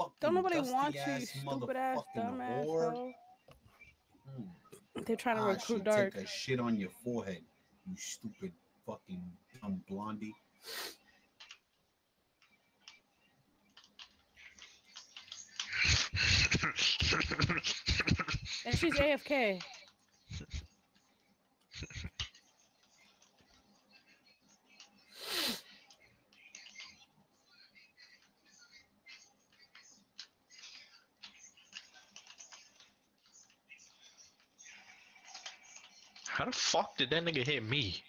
fucking Don't nobody want you, stupid ass, dumb whore. asshole. Mm. They're trying to I recruit dark. take a shit on your forehead, you stupid fucking dumb blondie. And she's AFK. How the fuck did that nigga hit me?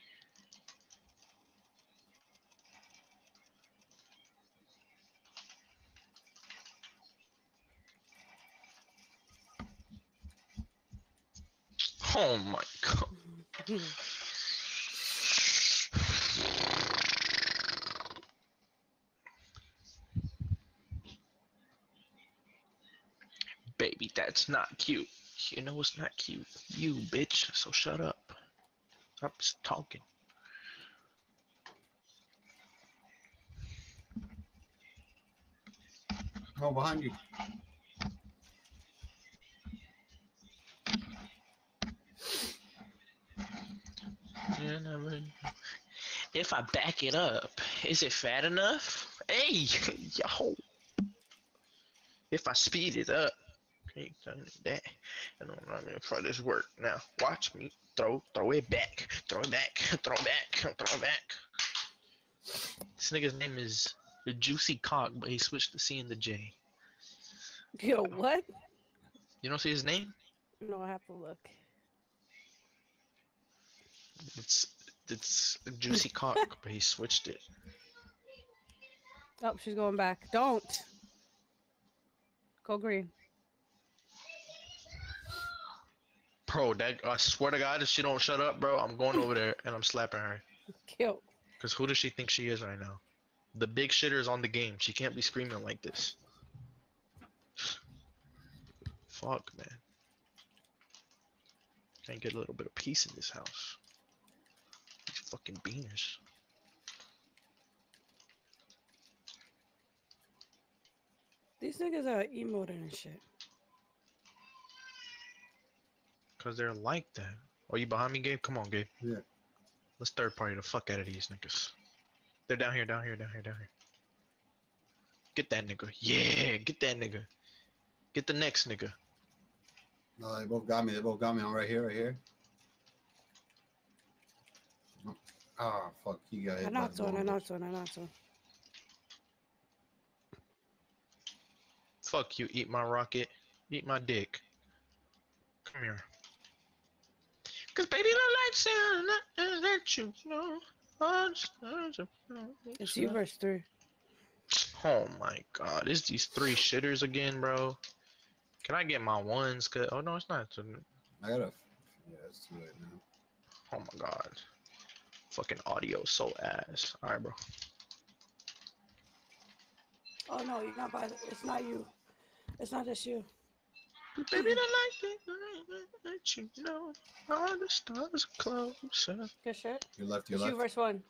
Oh my god. Baby, that's not cute. You know it's not cute. You bitch, so shut up. Stop s- talking. Oh, behind you. If I back it up, is it fat enough? Hey, yo. If I speed it up, that. I don't know if this work. Now, watch me throw, throw it back, throw it back, throw it back, throw it back. This nigga's name is the Juicy Cock, but he switched the C and the J. Yo, um, what? You don't see his name? No, I have to look. It's it's Juicy Cock, but he switched it. Oh, she's going back. Don't. Go green. Bro, that I swear to God, if she don't shut up, bro, I'm going over there and I'm slapping her. Kill. Cause who does she think she is right now? The big shitter is on the game. She can't be screaming like this. Fuck, man. Can't get a little bit of peace in this house. These fucking beaners. These niggas are emoting and shit. Cause they're like that. Are you behind me, Gabe? Come on, Gabe. Yeah. Let's third party the fuck out of these niggas. They're down here, down here, down here, down here. Get that nigga. Yeah, get that nigga. Get the next nigga. No, they both got me. They both got me. I'm right here, right here. Ah, fuck. He got hit. I knocked one, I knocked one, I knocked one. Fuck you, eat my rocket. Eat my dick. Come here. Cause baby the lights out and let you know. It's you verse three. Oh my god, it's these three shitters again, bro. Can I get my ones? Cause oh no, it's not. I gotta. Yeah, it's too late now. Oh my god. Fucking audio so ass. Alright, bro. Oh no, you're not by the, it's not you. It's not just you. Baby, the light let you know. All the stars are closer. Good shit. Your left, your It's you left. verse one.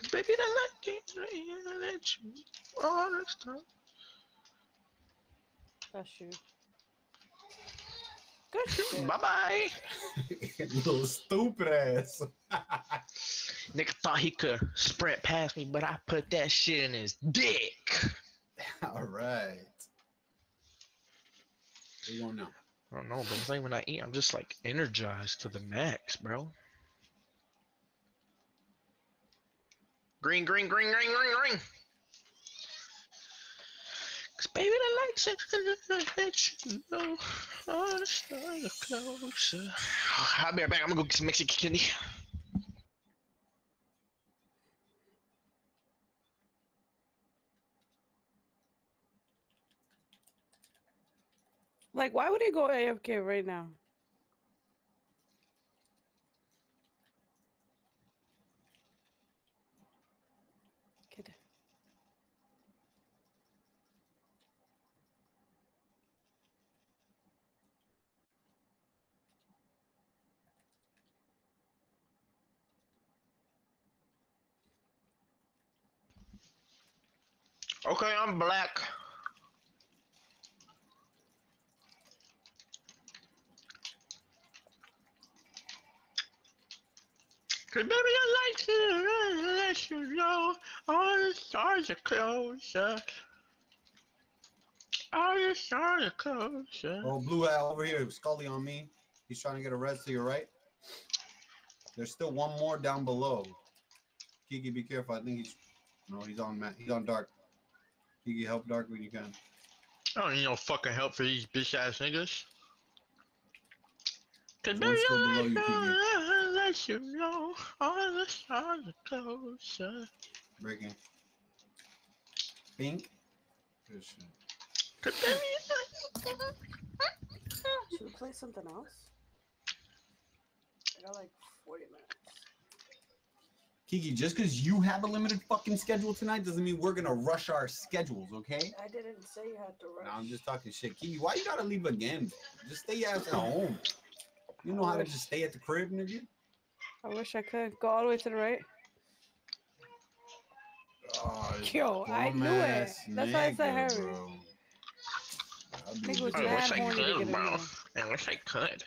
Cause baby, the light let you all the stars. That's you. Good shit. Bye bye. Little stupid ass. Nigga thought he could sprint past me, but I put that shit in his dick. All right. Where you going now? I don't know, but it's like when I eat, I'm just like energized to the max, bro. Green, green, green, green, green, green. Cause baby, the lights and let you know all the stars are closer. I'll be right back. I'm gonna go get some Mexican candy. Like, why would he go AFK right now? Okay, I'm black. Baby, I like to let you know all the stars are closer. All the stars are closer. Oh, blue hat over here. Scully on me. He's trying to get a res to your right. There's still one more down below. Kiki, be careful. I think he's no, he's on mat. He's on dark. Kiki, help dark when you can. I don't need no fucking help for these bitch ass niggas. Cause One's baby, still below you, Kiki. Know, let you know all the stars are closer. Breaking. Pink. Good shit. Cause baby, I- Should we play something else? I got like 40 minutes. Kiki, just because you have a limited fucking schedule tonight doesn't mean we're gonna rush our schedules, okay? I didn't say you had to rush. Now I'm just talking shit. Kiki, why you gotta leave again? Just stay ass at home. You know how to just stay at the crib, nigga? I wish I could. Go all the way to the right. Oh, Yo, I knew it. dumbass That's why I said nigga, hurry. bro. I'll be Nigga was with I wish I could, bro. I wish I could.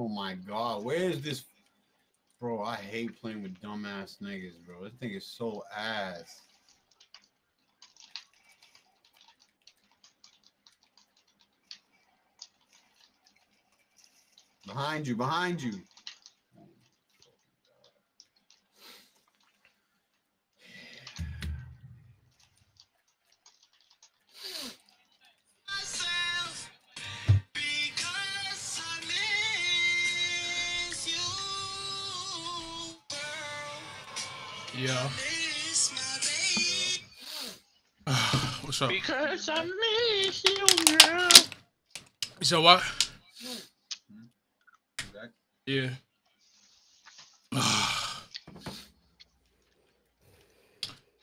Oh my god, where is this? Bro, I hate playing with dumbass niggas, bro. This thing is so ass. Behind you, behind you. What's up? Because I miss you, girl. So what? Zach? Yeah.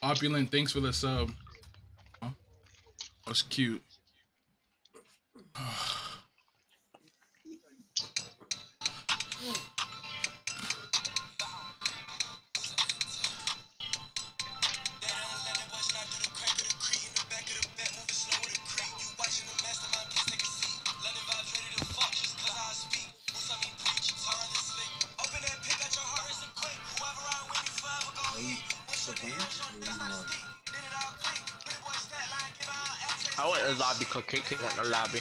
Opulent, thanks for the sub. Huh? That's cute. The lobby because went to the lobby.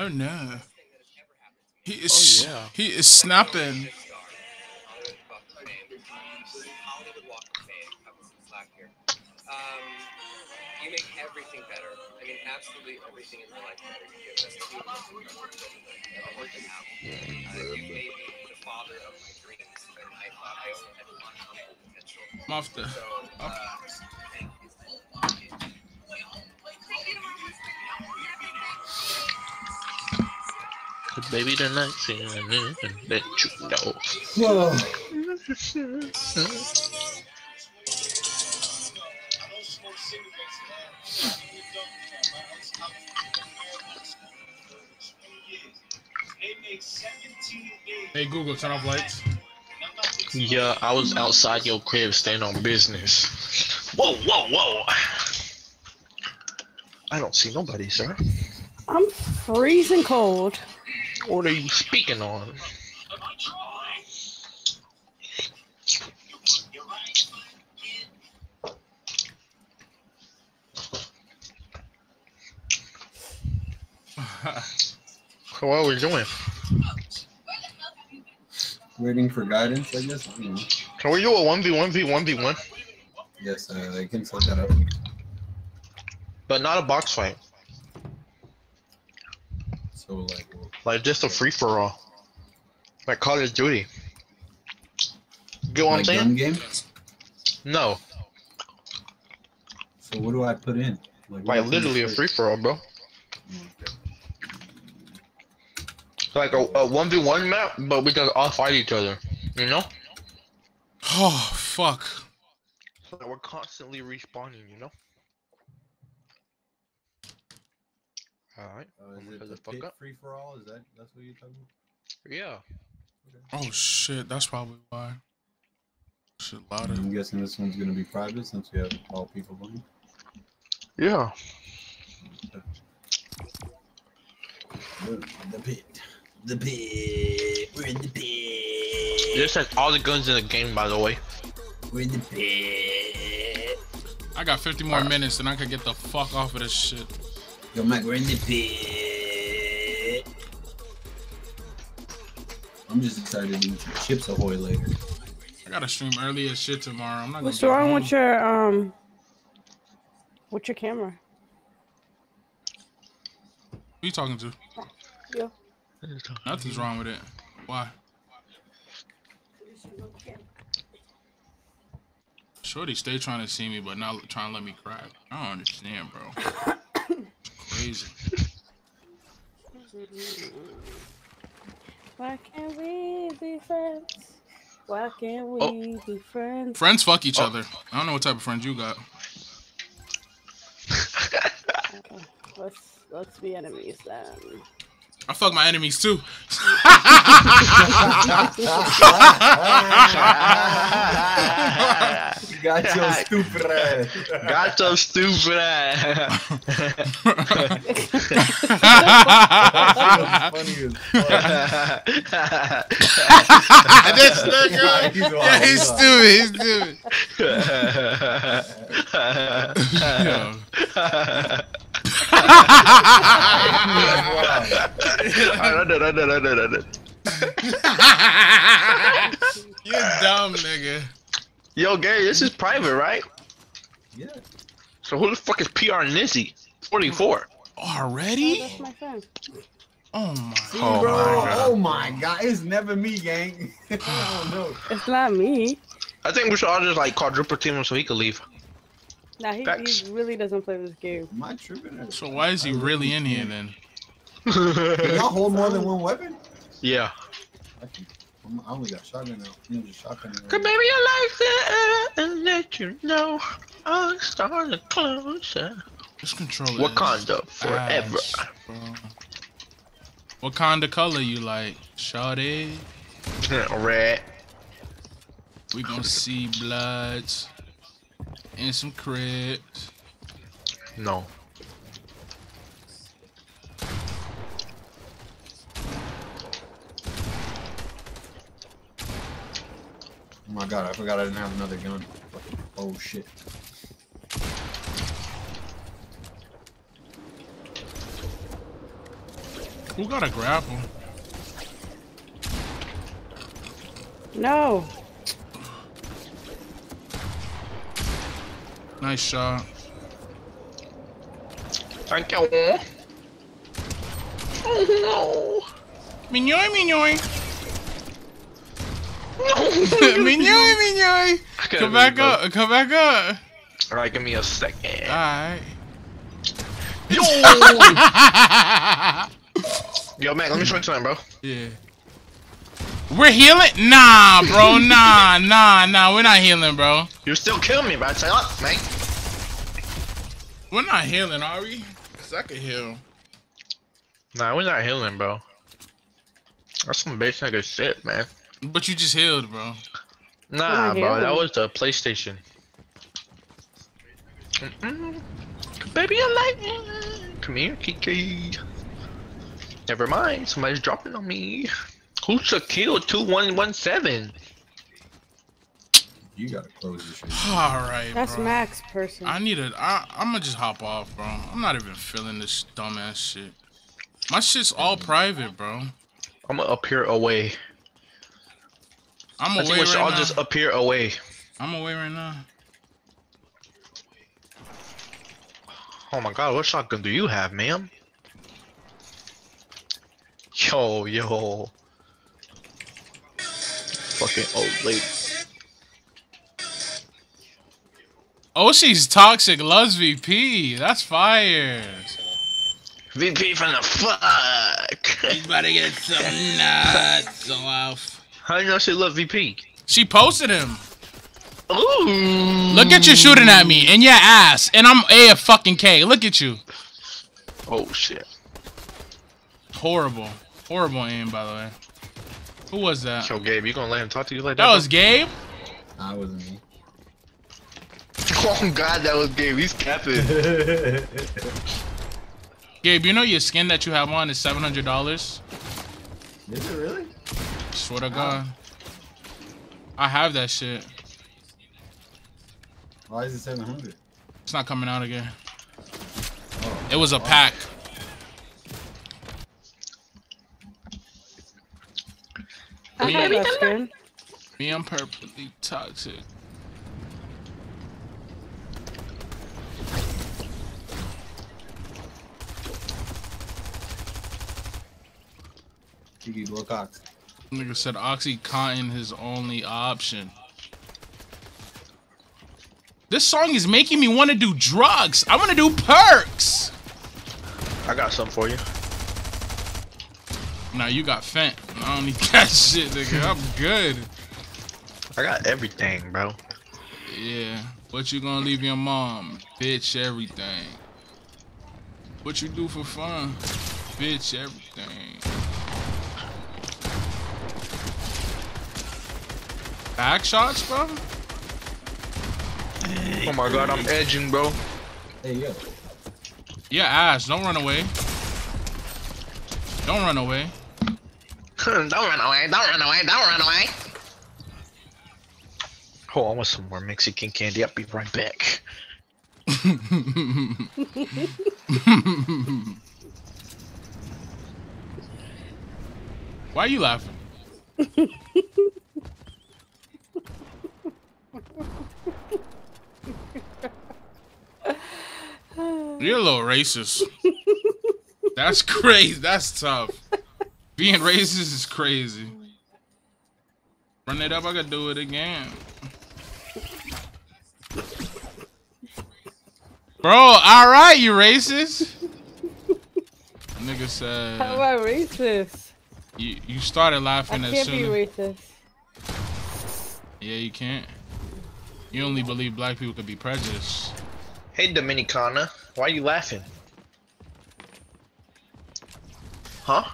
Oh no. He is. Oh, yeah. He is snapping. Cause baby, the night seeing and let you know. Hey Google, turn off lights. Yeah, I was outside your crib staying on business. Whoa, whoa, whoa. I don't see nobody, sir. I'm freezing cold. What are you speaking on? So what are we doing? Waiting for guidance, I guess. I. Can we do a one v one v one v one, Yes, uh, they can set that up. but not a box fight? So like, Like just a free for all, like Call of Duty. Get what I'm saying? gun game. No, So what do I put in? Like, like literally a free for all, bro. Okay. Like a a one v one map, but we can all fight each other. You know? Oh fuck. Like we're constantly respawning. You know? All right. Uh, is it the the fuck up. free for all? Is that that's what you're talking about? Yeah. Oh shit. That's probably why. Shit louder. I'm guessing this one's gonna be private since we have all people playing. Yeah. The, the pit. The pit. We're in the pit. This has all the guns in the game, by the way. We're in the pit. I got 50 more minutes and I could get the fuck off of this shit. Yo, Mike, we're in the pit. I'm just excited to eat some Chips Ahoy later. I gotta stream early as shit tomorrow. I'm not gonna What's get wrong with your um? What's your camera? Who you talking to? Yo. Nothing's wrong with it. Why? Shorty stay trying to see me, but not trying to let me cry. I don't understand, bro. Crazy. Why can't we be friends? Why can't we Oh. be friends? Friends fuck each Oh. other. I don't know what type of friends you got. Let's let's be enemies then. I fuck my enemies too. Got your stupid ass. Got so stupid ass. funny as fuck. this nigga. He's Yeah, he's he's stupid. He's stupid. Yo. I did, I did, I did, I did. you dumb nigga. Yo, Gary, this is private, right? Yeah. So who the fuck is PR Nizzy? 44. Oh, Already? that's my friend. Oh my. See, Oh bro. my God. Oh my god. It's never me, gang. oh no. It's not me. I think we should all just like quadruple team him so he could leave. Nah, he, Facts. he really doesn't play this game. Am I tripping? So why is he really in here then? Can y'all hold more than one weapon? yeah. I, can, I'm- I only got shotgun now. Ninja shotgun. now. Cause baby, I like that and let you know I'm starting closer. This controller. is Wakanda forever. ass, bro. What kind of color you like? Shawty? Red. We gonna see bloods and some cribs. No. Oh my god, I forgot I didn't have another gun. Oh shit. Who got a grapple? No. Nice shot. Thank you. Oh Mignoy, mignoy. no. mignoy, mignoy. Come back up. Come back up. Alright, give me a second. Alright. Yo! Yo, Mac, let me show you something, bro. yeah. We're healing? Nah, bro. Nah, nah, nah. We're not healing, bro. You still kill me, but I tell you what, man. We're not healing, are we? Cause I can heal. Nah, we're not healing, bro. That's some base nigga shit, man. But you just healed, bro. Nah, not bro, that was the PlayStation. Mm-mm. Baby, I'm like. Come here, Kiki. Never mind, somebody's dropping on me. Who's a kill? 2117? You gotta close this shit. Alright, That's bro. Max person. I need a. I, I'm gonna just hop off, bro. I'm not even feeling this dumbass shit. My shit's all private, bro. I'm gonna appear away. I'm I away think we should right all now. just appear away. I'm away right now. Oh my god, what shotgun do you have, ma'am? Yo, yo. Fucking old lady. Oh, she's toxic. Loves VP. That's fire. VP from the fuck. He's about to get some nuts off. How do you know she love VP? She posted him. Ooh. Look at you shooting at me in your ass, and I'm a fucking K. Look at you. Oh shit. Horrible, horrible aim, by the way. Who was that? Yo, Gabe, you gonna let him talk to you like that? That was Gabe. I wasn't me. Bro? Oh god, that was Gabe. He's capping. Gabe, you know your skin that you have on is seven hundred dollars. Is it really? Swear to God. I have that shit. Why is it 700? It's not coming out again. Oh. It was a pack. I Me- have that skin. Me, I'm purposely toxic. Kiki Wilcox. Nigga said Oxycontin his only option. This song is making me want to do drugs. I want to do perks. I got something for you. Nah, you got fent. I don't need that shit, nigga. I'm good. I got everything, bro. Yeah. What you gonna leave your mom? Bitch, everything. What you do for fun? Bitch, everything. Back shots, bro? Oh my god, I'm edging, bro. Hey, yo. Yeah, ass. Don't run away. Don't run away. don't run away, don't run away, don't run away. Oh, I want some more Mexican candy. I'll be right back. Why are you laughing? You're a little racist. That's crazy. That's tough. Being racist is crazy. Run it up, I could do it again. Bro, alright, you racist. Nigga How said am I racist? you, you started I laughing as can't be racist. Yeah, you can't. You only believe black people could be prejudiced. Hey, Dominicana, why are you laughing? Huh?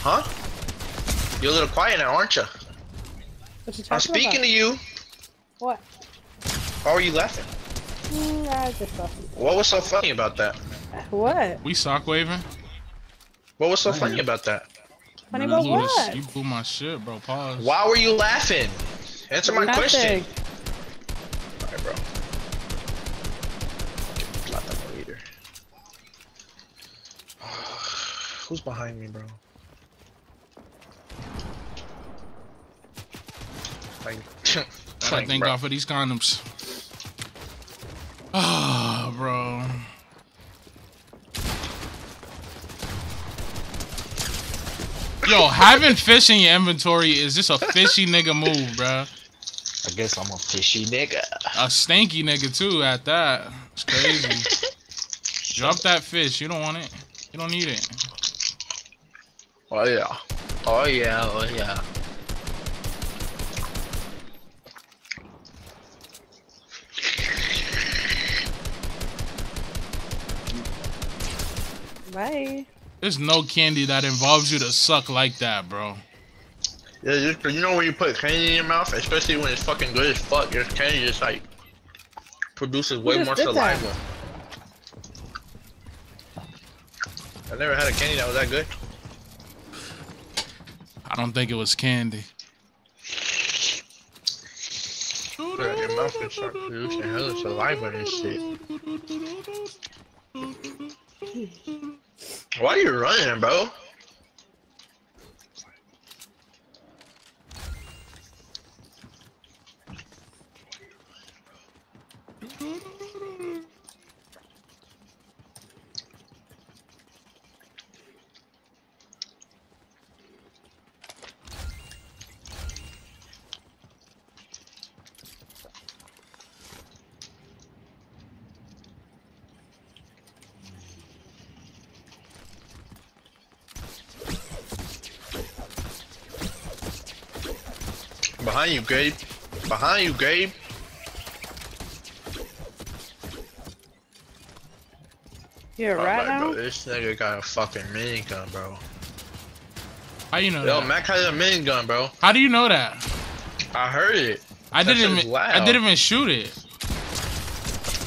Huh? You're a little quiet now, aren't you? What you I'm speaking about? to you. What? Why were you laughing? Mm, just What was so funny about that? What? We sock waving? What was so funny am. about that? Funny You about blew what? You blew my shit, bro. Pause. Why were you laughing? Answer my question. Nothing. Alright, Who's behind me, bro? Like, Gotta thank. God for these condoms. Ah, bro. Yo, having fish in your inventory is just a fishy nigga move, bro. I guess I'm a fishy nigga. A stanky nigga too at that. It's crazy. Drop that fish. You don't want it. You don't need it. Oh yeah. Oh yeah. Oh yeah. Bye. There's no candy that involves you to suck like that, bro. Yeah, just, you know when you put candy in your mouth, especially when it's fucking good as fuck, your candy just like produces way more did that? saliva. I never had a candy that was that good. I don't think it was candy. Your mouth producing hella saliva and shit. Why are you running, bro? Behind you, Gabe. Behind you, Gabe. You're a Oh, rat my, bro, now? this nigga got a fucking minigun, bro. How you know Yo, that? Mac has a minigun, bro. How do you know that? I heard it. I That didn't. shit's Even, I didn't even shoot it.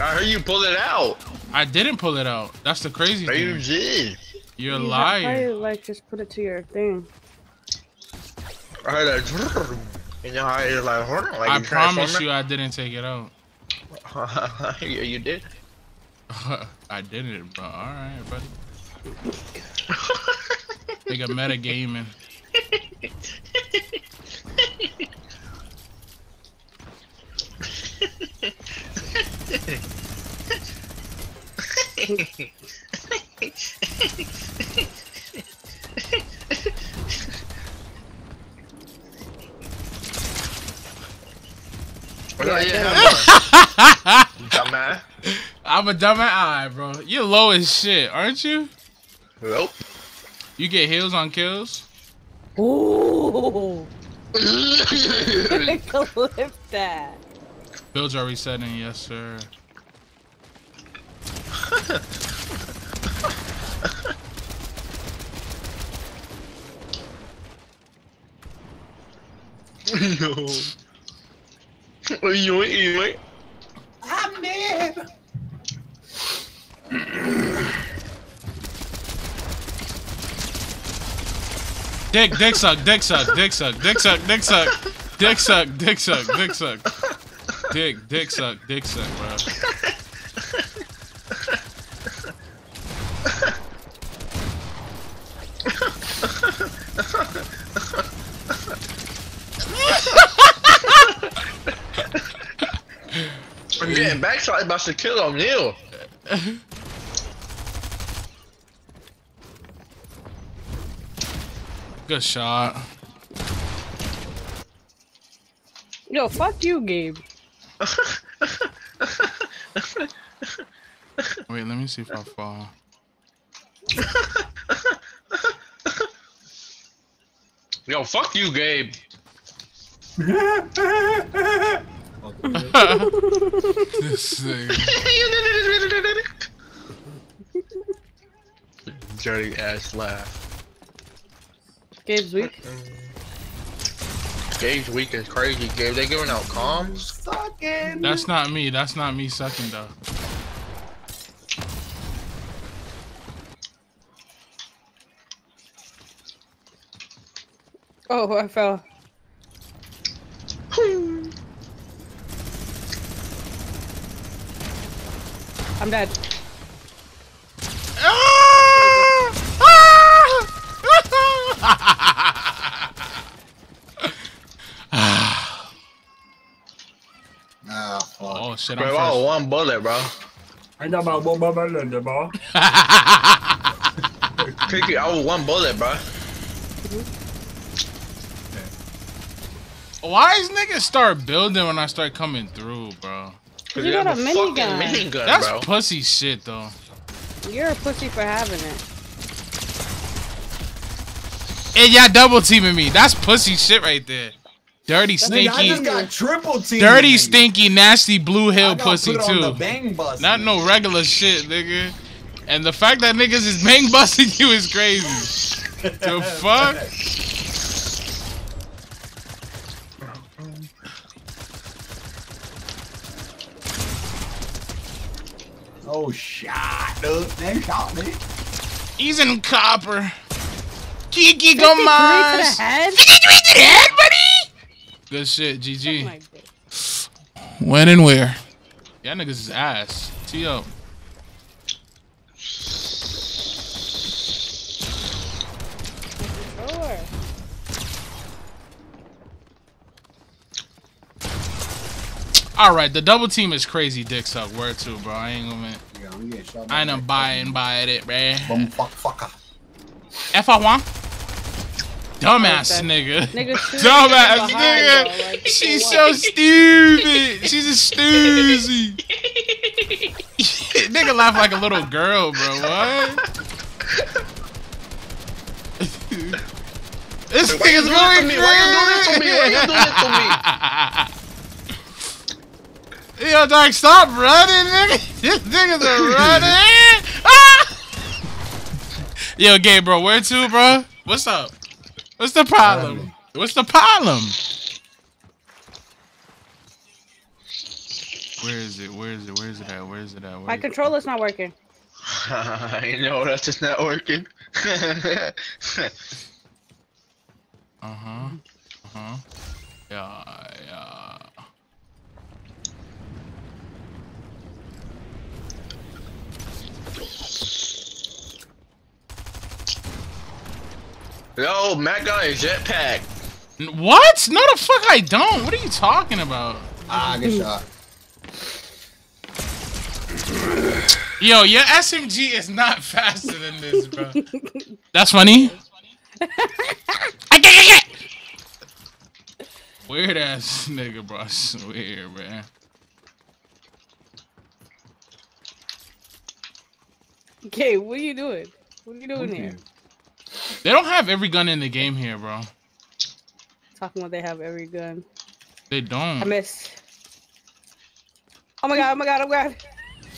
I heard you pull it out. I didn't pull it out. That's the crazy Bro, you thing. did. You're a You have- liar. Probably, like just put it to your thing. I heard that. You know how it's like, like I you promise you, I didn't take it out. yeah, you did. I didn't, bro. All right, buddy. Nigga meta gaming. What do I Yeah, have? Dumbass. I'm a dumb eye, bro. You're low as shit, aren't you? Nope. You get heals on kills. Ooh! Clip that. Builds are resetting, yes sir. no. You ain't, you. I'm dead. Dick, dick suck, dick suck, dick suck, dick suck, dick suck, dick suck, dick suck, dick suck, dick, dick suck, dick suck, bro. I'm getting backshot about to kill O'Neal. Good shot. Yo, fuck you, Gabe. Wait, let me see if I fall. Yo, fuck you, Gabe. this thing. Dirty ass laugh. Gabe's weak. Gabe's weak is crazy, Gabe. They giving out comms? Sucking. That's not me. That's not me sucking though. Oh, I fell. I'm dead. Ah, fuck. oh shit! Bro, I'm one bullet, bro. I first. one bullet, bro. Kiki, I was one bullet, bro. Why is niggas start building when I start coming through, bro? Cause You got have a fucking minigun. minigun, That's bro. pussy shit though. You're a pussy for having it. And y'all double teaming me. That's pussy shit right there. Dirty, Nigga, I stinky, just got triple teamed. dirty, nigga. stinky, nasty blue hill pussy put on the too. bang bus. Not nigga. no regular shit, nigga. And the fact that niggas is bang busting you is crazy. The fuck? Oh, shot, dude. They shot me. He's in copper. Kiki 53 go to the Mars. head? 53 to the head, buddy. Good shit, Oh GG. my God. When and where? Y'all niggas is ass. T up. Sure. All right, the double team is crazy. Dick suck. Where to, bro. I ain't gonna. Yeah, I'm getting shot. I ain't buying by it, bruh. Bum fuck fucker. F I want. Dumbass that- nigga. Nigga Dumbass nigga. though, like, She's for so stupid. She's a stoozy. nigga laugh like a little girl, bro. What? this Why you nigga's doing this to me? Why you doing this to me? Why you you doing it to me? Yo, Dark, stop running, nigga. This niggas are running. Ah! Yo, gay, bro, where to, bro? What's up? What's the problem? What's the problem? Where is it? Where is it? Where is it at? Where is it at? Where My is it? controller's not working. I know that's just not working. Uh huh. Uh huh. Yeah, yeah. Yo, Matt got a jetpack. N- What? No, the fuck I don't. What are you talking about? Ah, good shot. Yo, your SMG is not faster than this, bro. That's funny. I get it. Weird ass nigga, bro. I swear, man. Okay, what are you doing? What are you doing here? They don't have every gun in the game here, bro. Talking about they have every gun. They don't. I missed. Oh my god! Oh my god! Oh my god!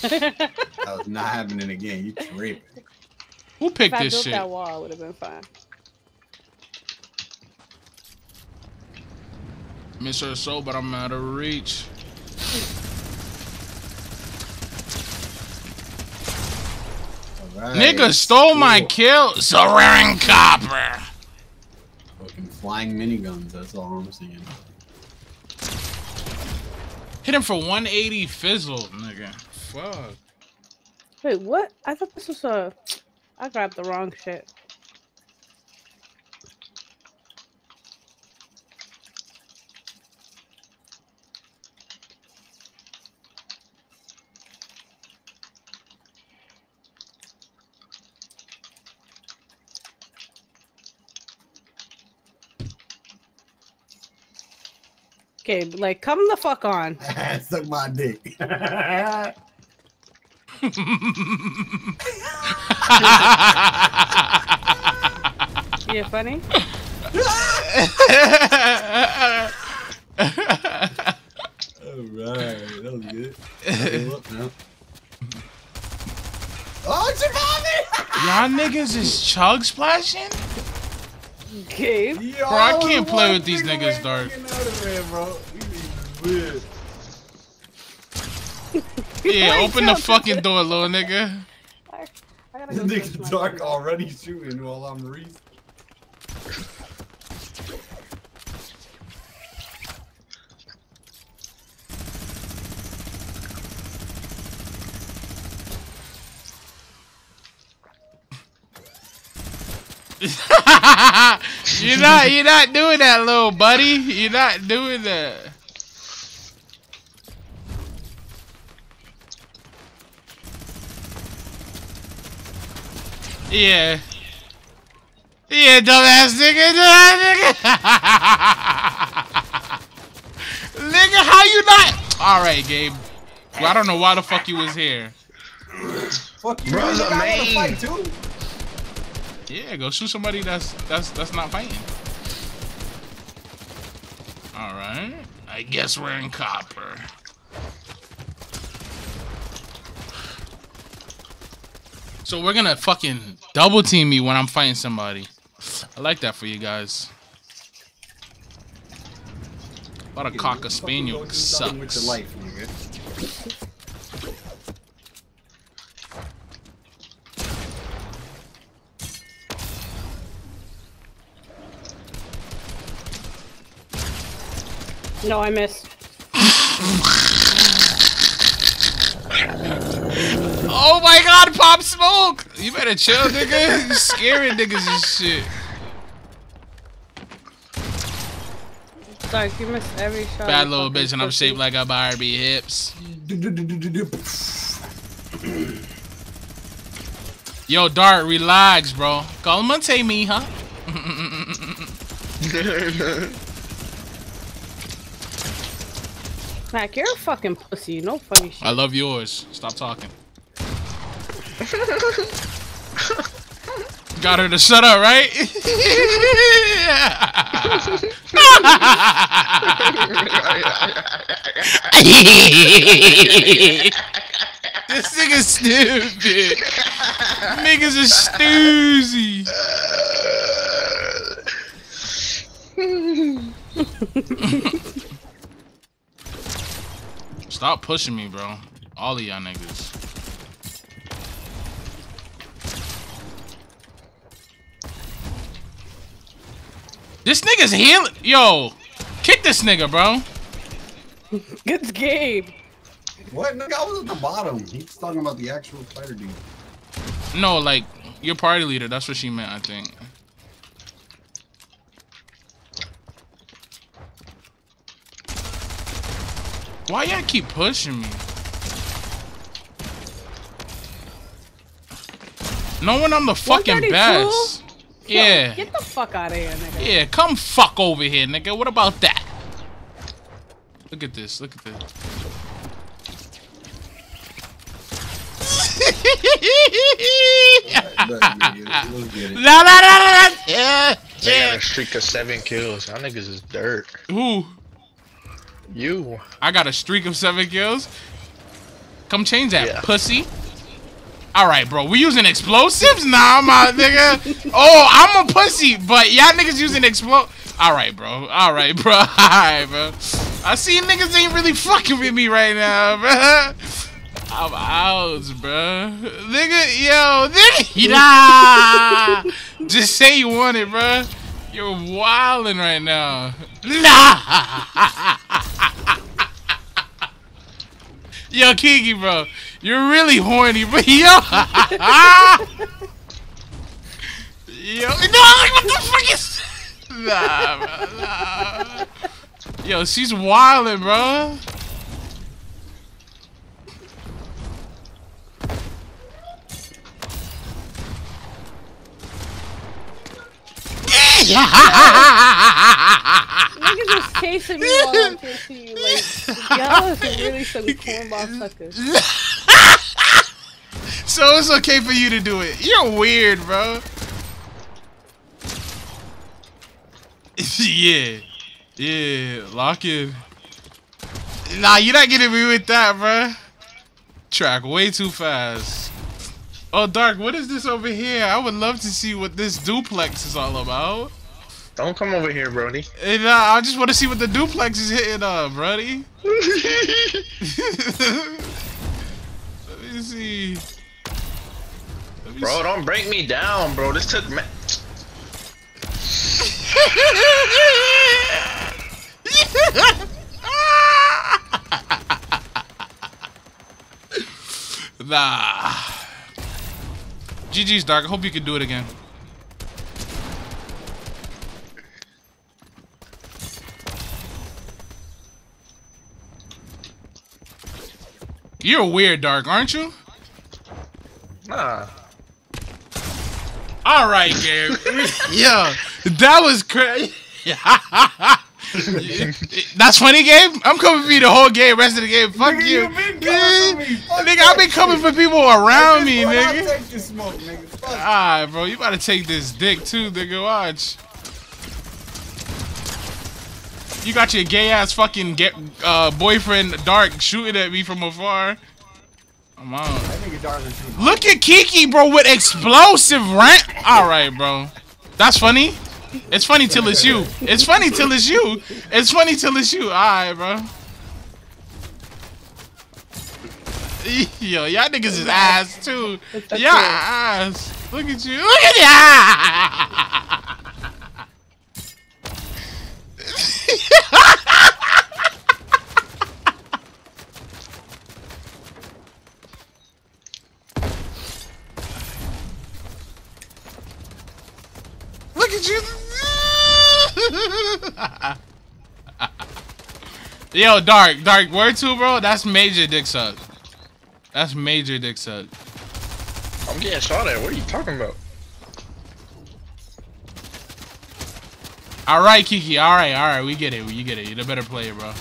That was not happening again. You tripping. Who picked if picked I this built shit? that wall, would have been fine. Miss her so, but I'm out of reach. right. Nigga stole my Cool. kill. Soaring copper. Fucking flying miniguns. That's all I'm seeing. Hit him for 180 fizzle, nigga. Fuck. Wait, what? I thought this was a. I grabbed the wrong shit. Okay, like, come the fuck on. Suck my dick. Yeah, funny. Alright, that was good. Okay, look now. Oh, Chimami! Y'all niggas is chug splashing? Okay. Yo, Bro, I can't play with these niggas, away Dark. from getting out of there, bro. You niggas weird. Yeah, open the fucking door, little nigga. I gotta This go nigga Dark already shooting while I'm re. you're not you're not doing that, little buddy. You're not doing that. Yeah. Yeah, dumbass nigga, dumbass nigga. nigga, how you not? All right, Gabe. Well, I don't know why the fuck you was here. Fuck you, Brother, man. Yeah, go shoot somebody that's that's that's not fighting. All right. I guess we're in copper. So we're gonna fucking double team me when I'm fighting somebody. I like that for you guys. A cocker spaniel go do something With sucks. No, I missed. Oh my god, Pop Smoke! You better chill, nigga. You scaring niggas and shit. Sorry, you missed every shot. Bad little fucking bitch, and I'm pussy. shaped like a Barbie hips. Yo, Dart, relax, bro. Come on, take me, huh? Mac, you're a fucking pussy. No funny shit. I love yours. Stop talking. Got her to shut up, right? this nigga's stupid. Niggas is stoozy. Stop pushing me, bro. All of y'all niggas. This nigga's healing. Yo, kick this nigga, bro. Good game. What? Nigga, I was at the bottom. He's talking about the actual fighter dude. No, like your party leader. That's what she meant, I think. Why y'all keep pushing me? Knowing I'm the fucking 132? best. Yo, Yeah. Get the fuck out of here, nigga. Yeah, come fuck over here, nigga. What about that? Look at this. Look at this. Look, nigga, let's get it. La la la la la. Yeah. They got Yeah. a streak of seven kills. Y'all niggas is dirt. Who? You. I got a streak of seven kills. Come change that, Yeah. pussy. All right, bro. We using explosives? Nah, my nigga. Oh, I'm a pussy, but y'all niggas using explo. All right, bro. All right, bro. All right, bro. I see niggas ain't really fucking with me right now, bro. I'm out, bro. Nigga, yo, nigga, nah. Just say you want it, bro. You're wilding right now. Yo, Kiki, bro, you're really horny, bro. Yo, yo, no, what the fuck is? Nah, bro, nah. Yo, she's wilding, bro. Niggas just chasing me while I'm chasing you. Like, y'all is really some cornball suckers. so it's okay for you to do it. You're weird, bro. yeah. Yeah. Lock in. Nah, you're not getting me with that, bro. Track way too fast. Oh, Dark, what is this over here? I would love to see what this duplex is all about. Don't come over here, Brody. And uh, I just want to see what the duplex is hitting up, Brody. Let me see. Let me Bro, see. don't break me down, bro. This took me. nah. GG's Dark. I hope you can do it again. You're weird, Dark, aren't you? Nah. All right, Gabe. yeah, that was crazy. That's funny, Gabe. I'm coming for you the whole game, rest of the game. Fuck Nigga, you, you been coming for me. Fuck nigga. I've been coming for people around me, I'll nigga. take your smoke, nigga. Fuck. Alright, bro. You about to take this dick too, nigga. Watch. You got your gay ass fucking get uh, boyfriend Dark shooting at me from afar. I'm out. Nigga. Look at Kiki, bro, with explosive rant. All right, bro. That's funny. It's funny till it's you. It's funny till it's you. It's funny till it's you. All right, bro. Yo, y'all niggas is ass too. Y'all ass. Look at you. Look at ya. Look. Yo, Dark, Dark, word two, bro? That's major dick suck. That's major dick suck. I'm getting shot at. What are you talking about? All right, Kiki. All right, all right. We get it. You get it. You're the better player, bro.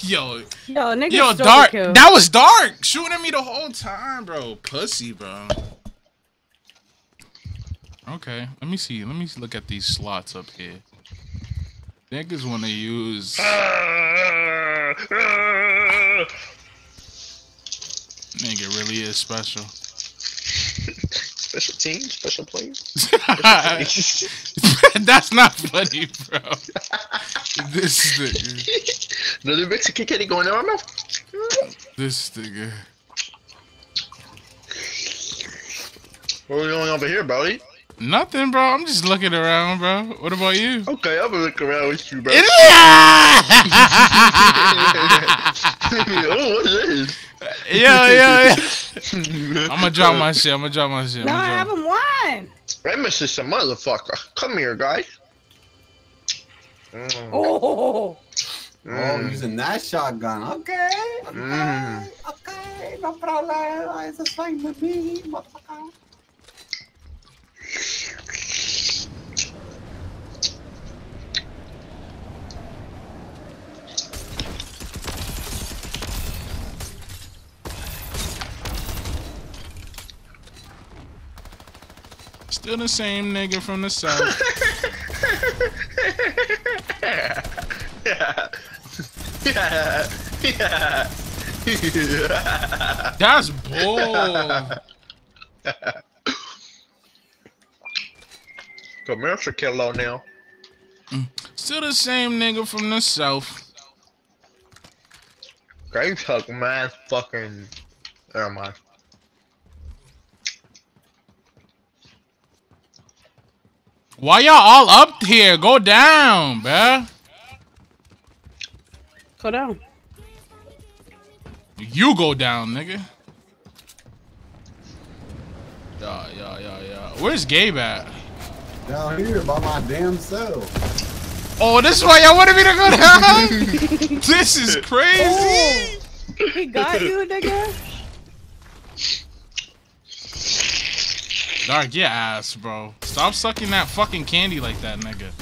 yo, Yo, nigga yo, dark. kill. That was dark. Shooting at me the whole time, bro. Pussy, bro. Okay, let me see. Let me look at these slots up here. Niggas want to use. Nigga really is special. Special team, special players. That's not funny, bro. this nigga. Another Mexican kitty going in my mouth. This nigga. What are we doing over here, buddy? Nothing, bro. I'm just looking around, bro. What about you? Okay, I'll be looking around with you, bro. Yeah! oh, what is this? yo, yo, yo. I'm gonna drop my shit. I'm gonna drop my shit. No, I'ma I drop- haven't won. Remus is a motherfucker. Come here, guy. Mm, Oh, Oh, mm, using that shotgun. Okay. Okay. mm. Okay. No problem. It's the same with me, motherfucker. Still the same nigga from the south. yeah. Yeah. Yeah. Yeah. That's bull. Come here, Shaquille O'Neal. Still the same nigga from the south. Great talk, man. Fucking. Never mind. Why y'all all up here? Go down, bruh. go down. You go down, nigga. Yeah, yeah, yeah, yeah. Where's Gabe at? Down here by my damn self. Oh, this is why y'all wanted me to go down? this is crazy. He oh. got you, nigga. Dark, your ass, bro. Stop sucking that fucking candy like that, nigga.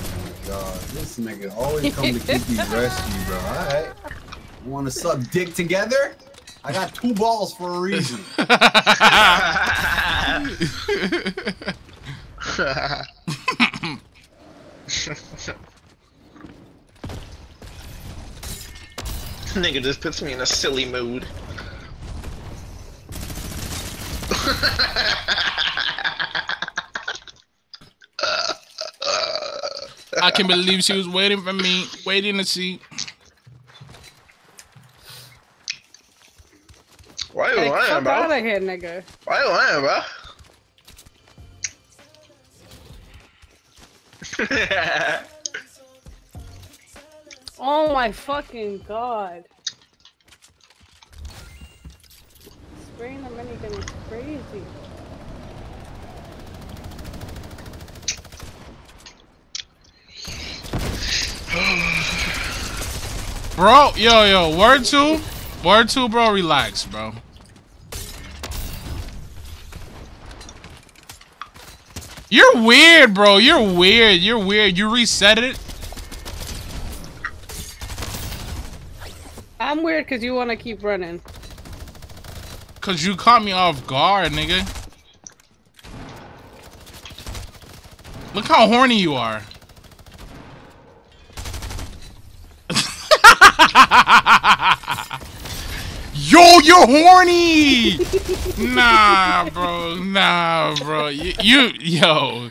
Oh, God, this nigga always come to keep Kiki's rescue, bro. Alright. Want to suck dick together? I got two balls for a reason. Nigga just puts me in a silly mood. I can't believe she was waiting for me, waiting to see. Why you Hey, lying, fuck bro? out of here, nigga. Why you lying, bro? Oh my fucking god. Spraying the minigun is crazy. Bro, yo, yo, word two? Word two, bro, relax, bro. You're weird, bro. You're weird. You're weird. You reset it. I'm weird because you want to keep running. Cause you caught me off guard, nigga. Look how horny you are. Yo, you're horny. Nah, bro. Nah, bro. You, you, yo,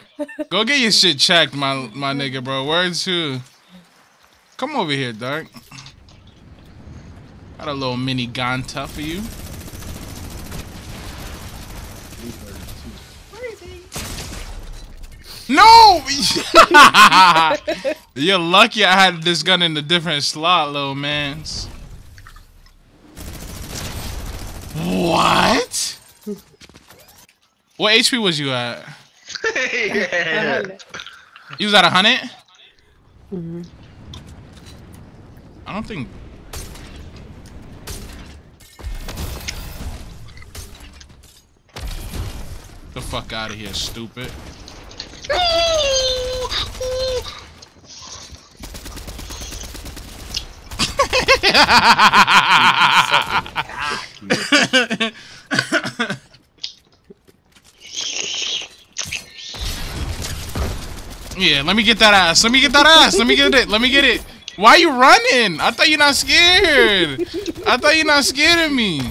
go get your shit checked, my my nigga, bro. Word two. Come over here, Dark. Got a little mini Ganta for you. No! You're lucky I had this gun in a different slot, little mans. What? What HP was you at? yeah. You was at 100? Mhm. I don't think. The fuck out of here, stupid. yeah, let me get that ass. Let me get that ass. Let me get it. Let me get it. Why you running? I thought you're not scared. I thought you're not scared of me.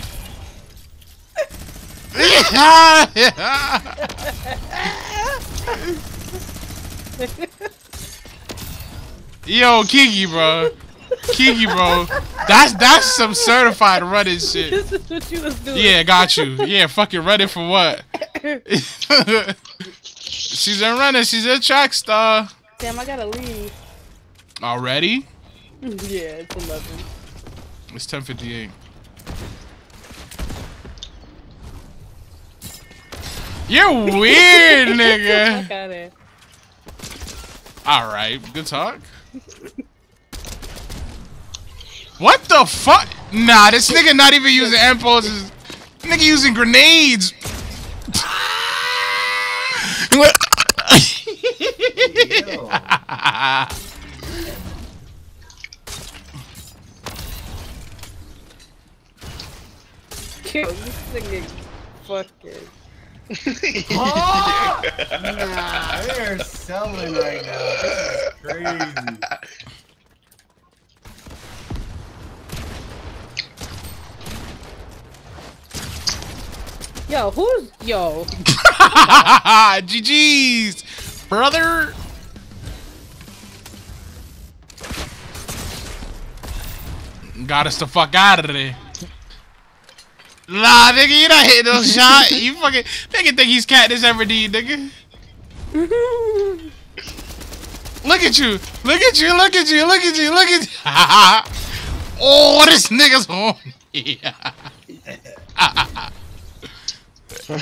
Yo, Kiki, bro. Kiki, bro. That's that's some certified running shit. This is what you was doing. Yeah, got you. Yeah, fucking running for what? she's a runner. She's a track star. Damn, I gotta leave. Already? Yeah, it's 11. It's 10:58. You're weird, nigga. Fuck out of All right, good talk. What the fuck? Nah, this nigga not even using impulses. Nigga using grenades. Yo. Yo, this nigga fucking. Oh! nah, they're selling right now. This is crazy. Yo, who's yo? GG's, brother. Got us the fuck out of there. Nah, nigga, you not hitting no shot. You fucking nigga think he's Katniss Everdeen, nigga. Look at you. Look at you. Look at you. Look at you. Look at you. oh, this nigga's home. Yeah. Yeah.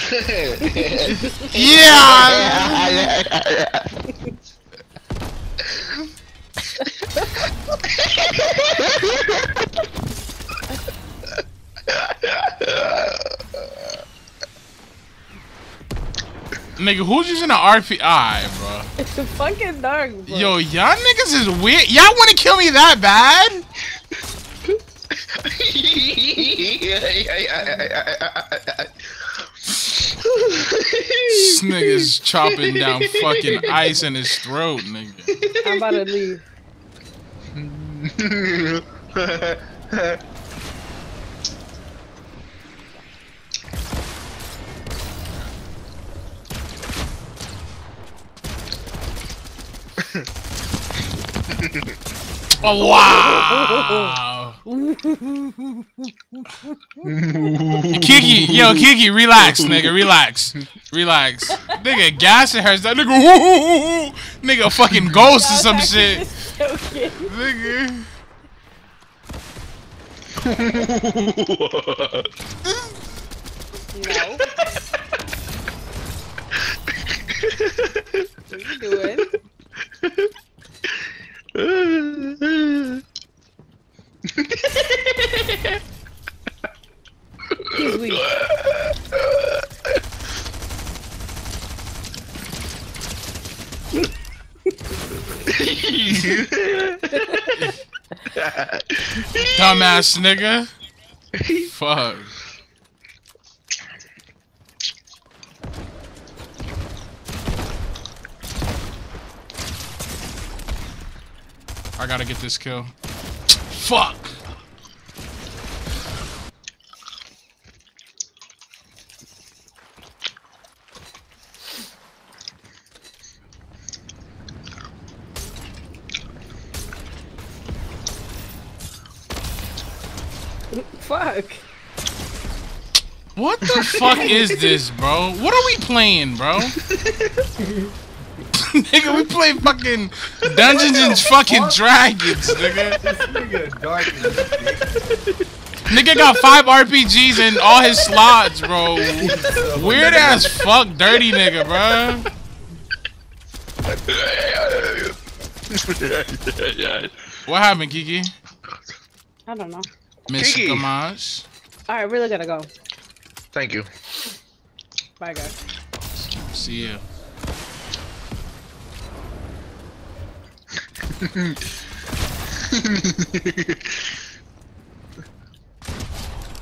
Nigga, who's using an RP? Alright, bro. It's a fucking dark, bro. Yo, y'all niggas is weird. Y'all want to kill me that bad? This nigga's chopping down fucking ice in his throat, nigga. I'm about to leave. Oh, wow. Kiki, yo, Kiki, relax, nigga, relax, relax. Nigga, gassing her, that nigga, nigga, fucking ghost or some shit, Okay. nigga. No. what are you doing? Dumbass nigga. Fuck. I gotta get this kill. Fuck. Fuck. What the fuck is this, bro? What are we playing, bro? nigga, we play fucking Dungeons and fucking Dragons, nigga. Nigga dark as dick. Nigga got five RPGs in all his slots, bro. Weird ass fuck dirty nigga, bro. What happened, Kiki? I don't know. Miss Kiki. Gamage. All right, really gotta go. Thank you. Bye, guys. See ya.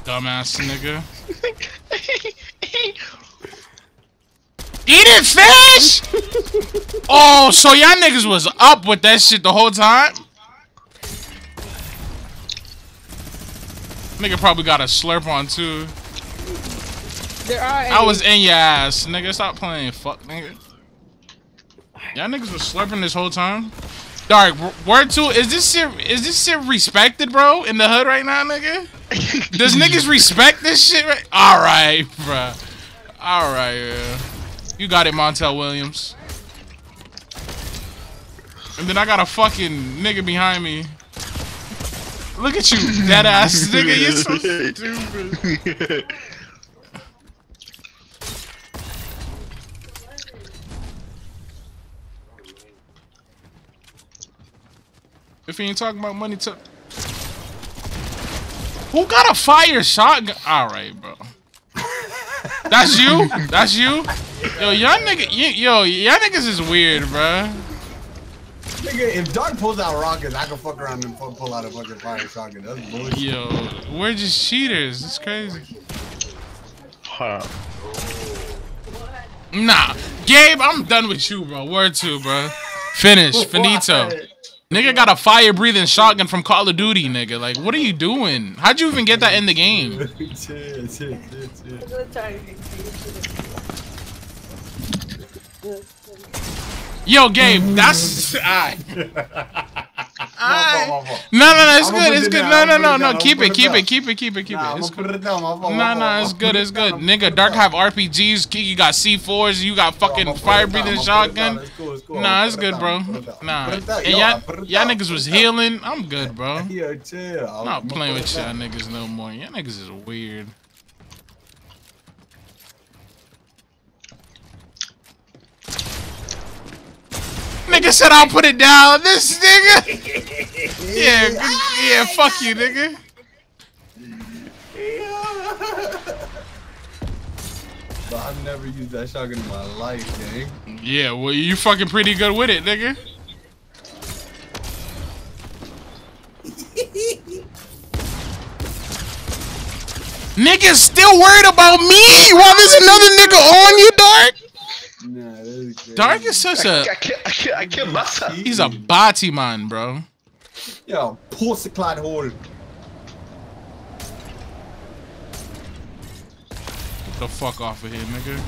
Dumbass nigga. Eat it, fish? oh, so y'all niggas was up with that shit the whole time? Nigga probably got a slurp on too. There are. I was in your ass, nigga. Stop playing, fuck, nigga. Y'all niggas was slurping this whole time. Dark, word two. Is this shit? Is this shit respected, bro? In the hood right now, nigga. Does niggas respect this shit? Right? All right, bro. All right, yeah. You got it, Montel Williams. And then I got a fucking nigga behind me. Look at you, dead ass nigga. You're so stupid. If you ain't talking about money, to who got a fire shotgun? All right, bro. That's you. That's you. Yo, y'all nigga. y- Yo, y'all niggas is weird, bro. Nigga, if Dark pulls out rockets, I can fuck around and pull out a fucking fire shotgun. That's bullshit. Yo, we're just cheaters. It's crazy. Huh. Nah, Gabe, I'm done with you, bro. Word two, bro. Finish, finito. Nigga got a fire breathing shotgun from Call of Duty, nigga. Like, what are you doing? How'd you even get that in the game? Yo, Gabe, that's. My fault, my fault. No, no, no, it's good, it's good. No, no, no, no. Keep it, keep it, keep it, keep it, keep it. It's good. it down. My fault, No, no, it's good, it's good. Nigga, Dark have RPGs, Kiki got C4s, you got fucking fire breathing I'ma put it shotgun. down, it's cool, it's cool, Nah, it's good, bro. I'ma put it down. Nah, Put it down. and y'all, I put it y'all niggas was healing. I'm good, bro. I'm not playing with y'all niggas no more. Y'all niggas is weird. Nigga said I'll put it down. This nigga. Yeah, yeah. Fuck you, nigga. But I've never used that shotgun in my life, gang. Yeah, well, you fucking pretty good with it, nigga. Niggas still worried about me while there's another nigga on you, Dark. Nah, that is crazy. Dark is such a I kill, I kill, I kill myself. he's a body man, bro. Yo, pussy clad hole. Get the fuck off of here, nigga.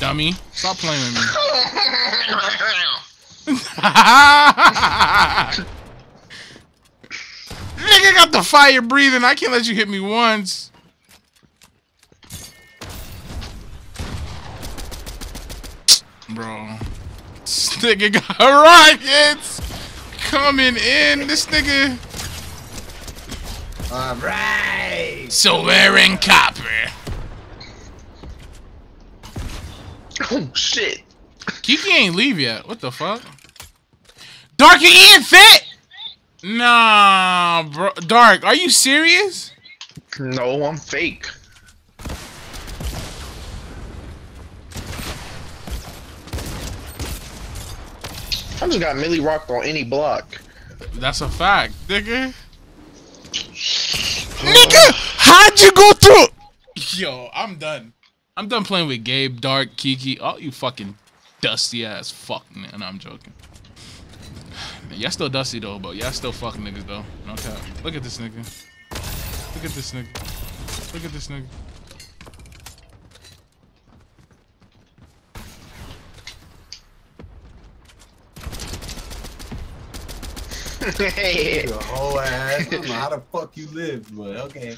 Dummy, stop playing with me. Nigga got the fire breathing. I can't let you hit me once. Bro. This nigga got rockets coming in. This nigga. Alright. So we're in copper. Oh shit. Kiki ain't leave yet. What the fuck? Darky you eating fit? Nah, bro. Dark, are you serious? No, I'm fake. I just got Millie rocked on any block. That's a fact, nigga. nigga, how'd you go through? Yo, I'm done. I'm done playing with Gabe, Dark, Kiki. All you fucking dusty ass fuck. Man, I'm joking. Y'all still dusty though, but y'all still fucking niggas though. No cap. Look at this nigga. Look at this nigga. Look at this nigga. Your whole ass. I don't know how the fuck you live, but okay.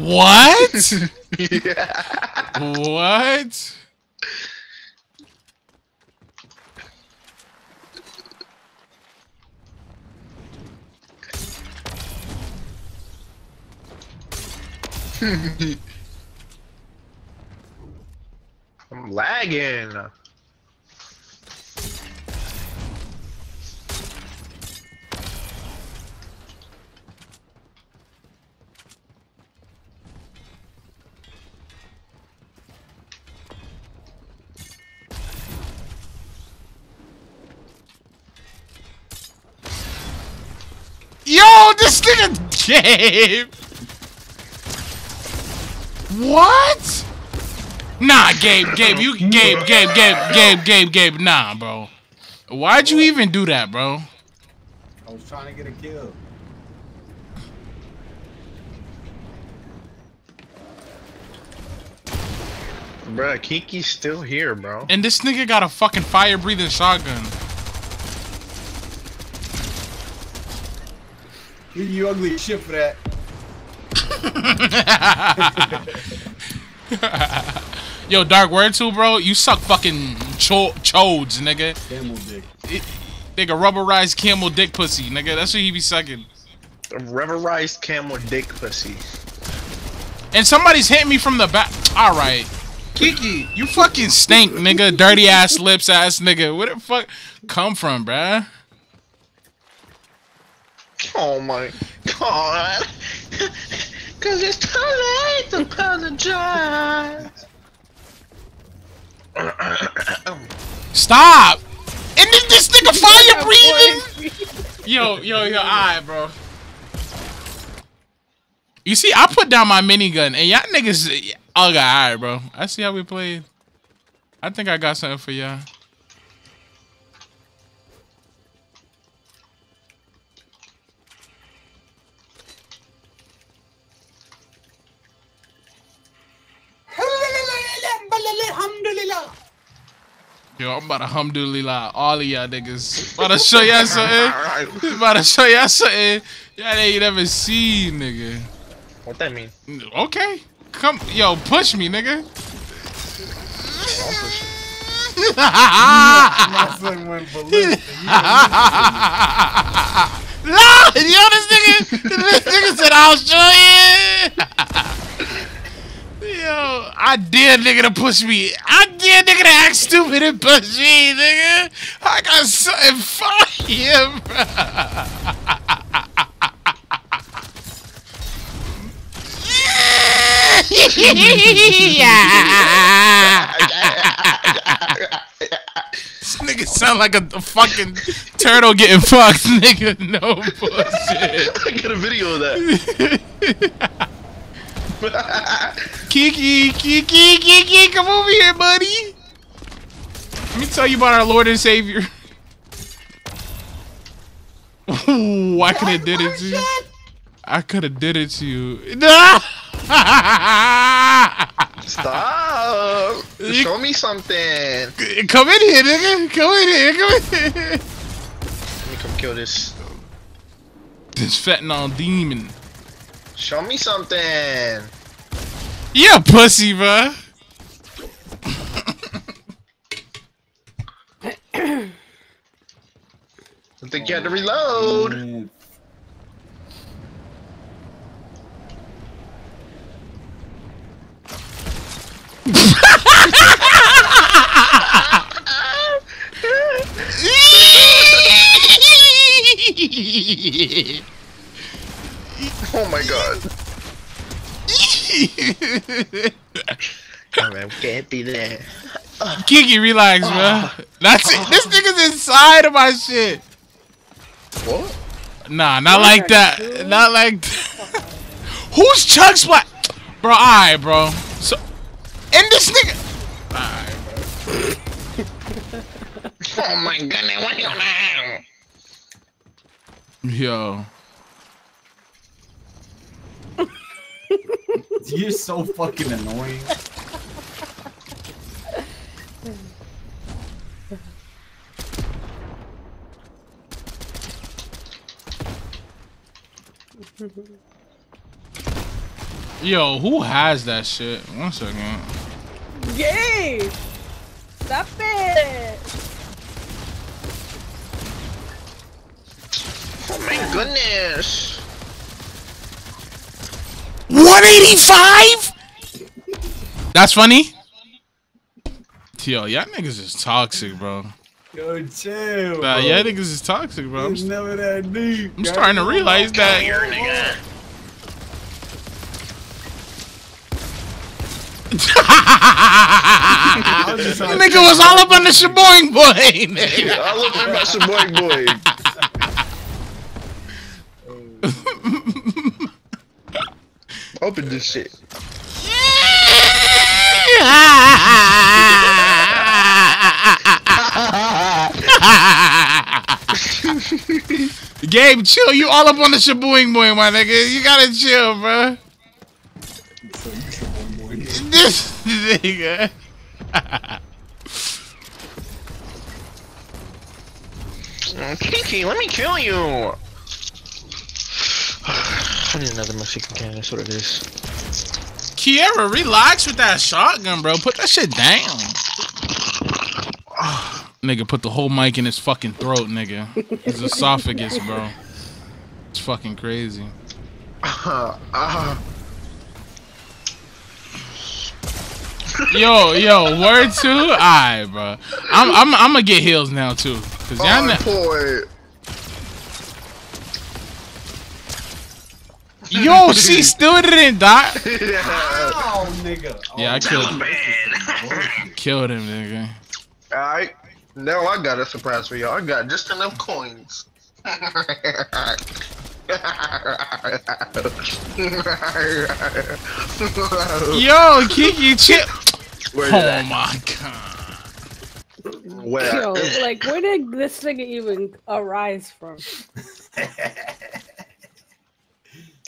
What? yeah. what? I'm lagging. Yo, this nigga Gabe. What? Nah, Gabe, Gabe, you Gabe, Gabe, Gabe, Gabe, Gabe, Gabe, nah, bro. Why'd you even do that, bro? I was trying to get a kill. Bruh, Kiki's still here, bro. And this nigga got a fucking fire breathing shotgun. You ugly shit for that. Yo, Dark Word too, bro. You suck fucking cho- chodes, nigga. Camel dick. Nigga, rubberized camel dick pussy, nigga. That's what he be sucking. Rubberized camel dick pussy. And somebody's hitting me from the back. All right. Kiki, you fucking stink, nigga. Dirty ass lips ass nigga. Where the fuck come from, bruh? Oh my god. Cause it's too late to apologize. Stop! And then this nigga fire breathing? Yo, yo, yo, alright, bro. You see, I put down my minigun, and y'all niggas. God, alright, bro. I see how we played. I think I got something for y'all. Yo, I'm about to alhamdulillah all of y'all niggas. About to show y'all something. About to show y'all something y'all ain't never seen, nigga. What that mean? Okay. Come, yo, push me, nigga. My son went ballistic. No, yo, this nigga, this nigga said I'll show you. yo, I dare nigga to push me. I dare nigga to act stupid and push me, nigga. I got something for you, This nigga sound like a, a fucking turtle getting fucked, nigga. No bullshit. I got a video of that. Kiki, Kiki, Kiki, come over here, buddy. Let me tell you about our Lord and Savior. Ooh, I could have did it to you. I could have did it to you. Stop. Show me something. Come in here, nigga. Come in here. Come in here. Let me come kill this. This fentanyl demon. Show me something. Yeah, pussy, bro. I think you had to reload. Man, Oh my god. Oh man, can't be there. Kiki, relax, bro. That's it. This nigga's inside of my shit. What? Nah, not like that. Not like that. Who's Chug Splat? Bro, alright, bro. So, and this nigga. Alright, Oh my goodness, what you? Yo. You're so fucking annoying. Yo, who has that shit? One second. Yay! Stop it! Oh my goodness. 185? That's funny? Yo, y'all niggas is toxic, bro. Yo, chill. Nah, bro. y'all niggas is toxic, bro. I'm, never that deep. I'm starting to realize that. I was just trying Nigga was all up on the shaboing boy. nigga. I look for my boy boy. Oh Open this shit. Gabe, chill. You all up on the shaboing boy, my nigga. You gotta chill, bro. So you should one more. This nigga. Mm, Kiki, let me kill you. I need another Mexican can. That's what it is. Kiera, relax with that shotgun, bro. Put that shit down. nigga, put the whole mic in his fucking throat, nigga. His esophagus, bro. It's fucking crazy. Uh, Yo, yo, word two? Alright, bro. I'm I'm I'm gonna get heals now too. Cause y'all oh, know, boy. Yo, she still didn't die. Ow, nigga. Yeah, I Oh, killed this is bullshit. killed him, nigga. Alright. Now I got a surprise for y'all. I got just enough coins. Yo, Kiki, chill. Where Oh that? my god. Where? Yo, like, where did this nigga even arise from?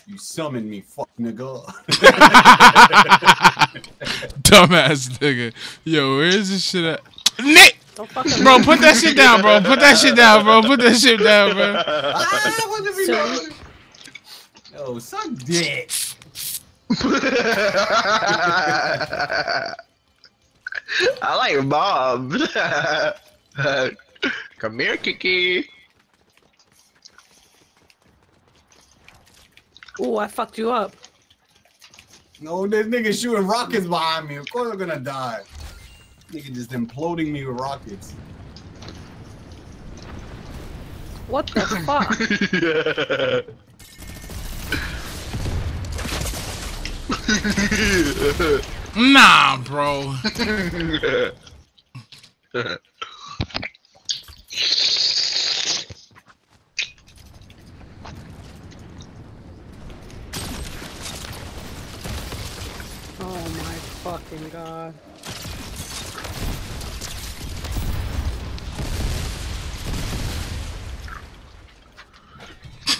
you summoned me, fuck nigga. Dumbass nigga. Yo, where is this shit at? Nick! Don't Bro, put that shit down, bro. Put that shit down, bro. Put that shit down, bro. what did we So- Yo, suck dick. I like Bob. Come here, Kiki. Ooh, I fucked you up. No, this nigga shooting rockets behind me. Of course I'm gonna die. Nigga just imploding me with rockets. What the fuck? Nah, bro. Oh my fucking god.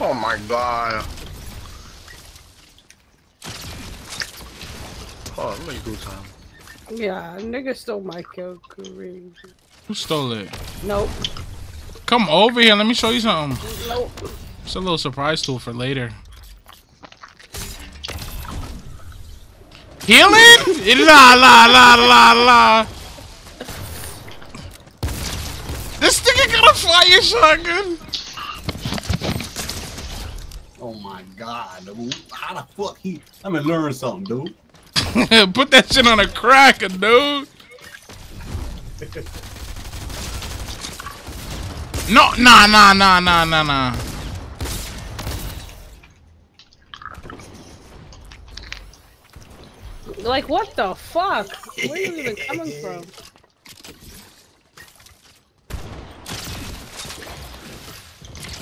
oh my god. Oh, let me do time. Yeah, nigga stole my kill, Kareem. Who stole it? Nope, Come over here. Let me show you something. nope. It's a little surprise tool for later. Healing? La la la la la. This nigga got a fire shotgun. Oh my god, dude. How the fuck he? Let me learn something, dude. Put that shit on a cracker, dude. No, nah, nah, nah, nah, nah, nah. Like, what the fuck? Where are you even coming from?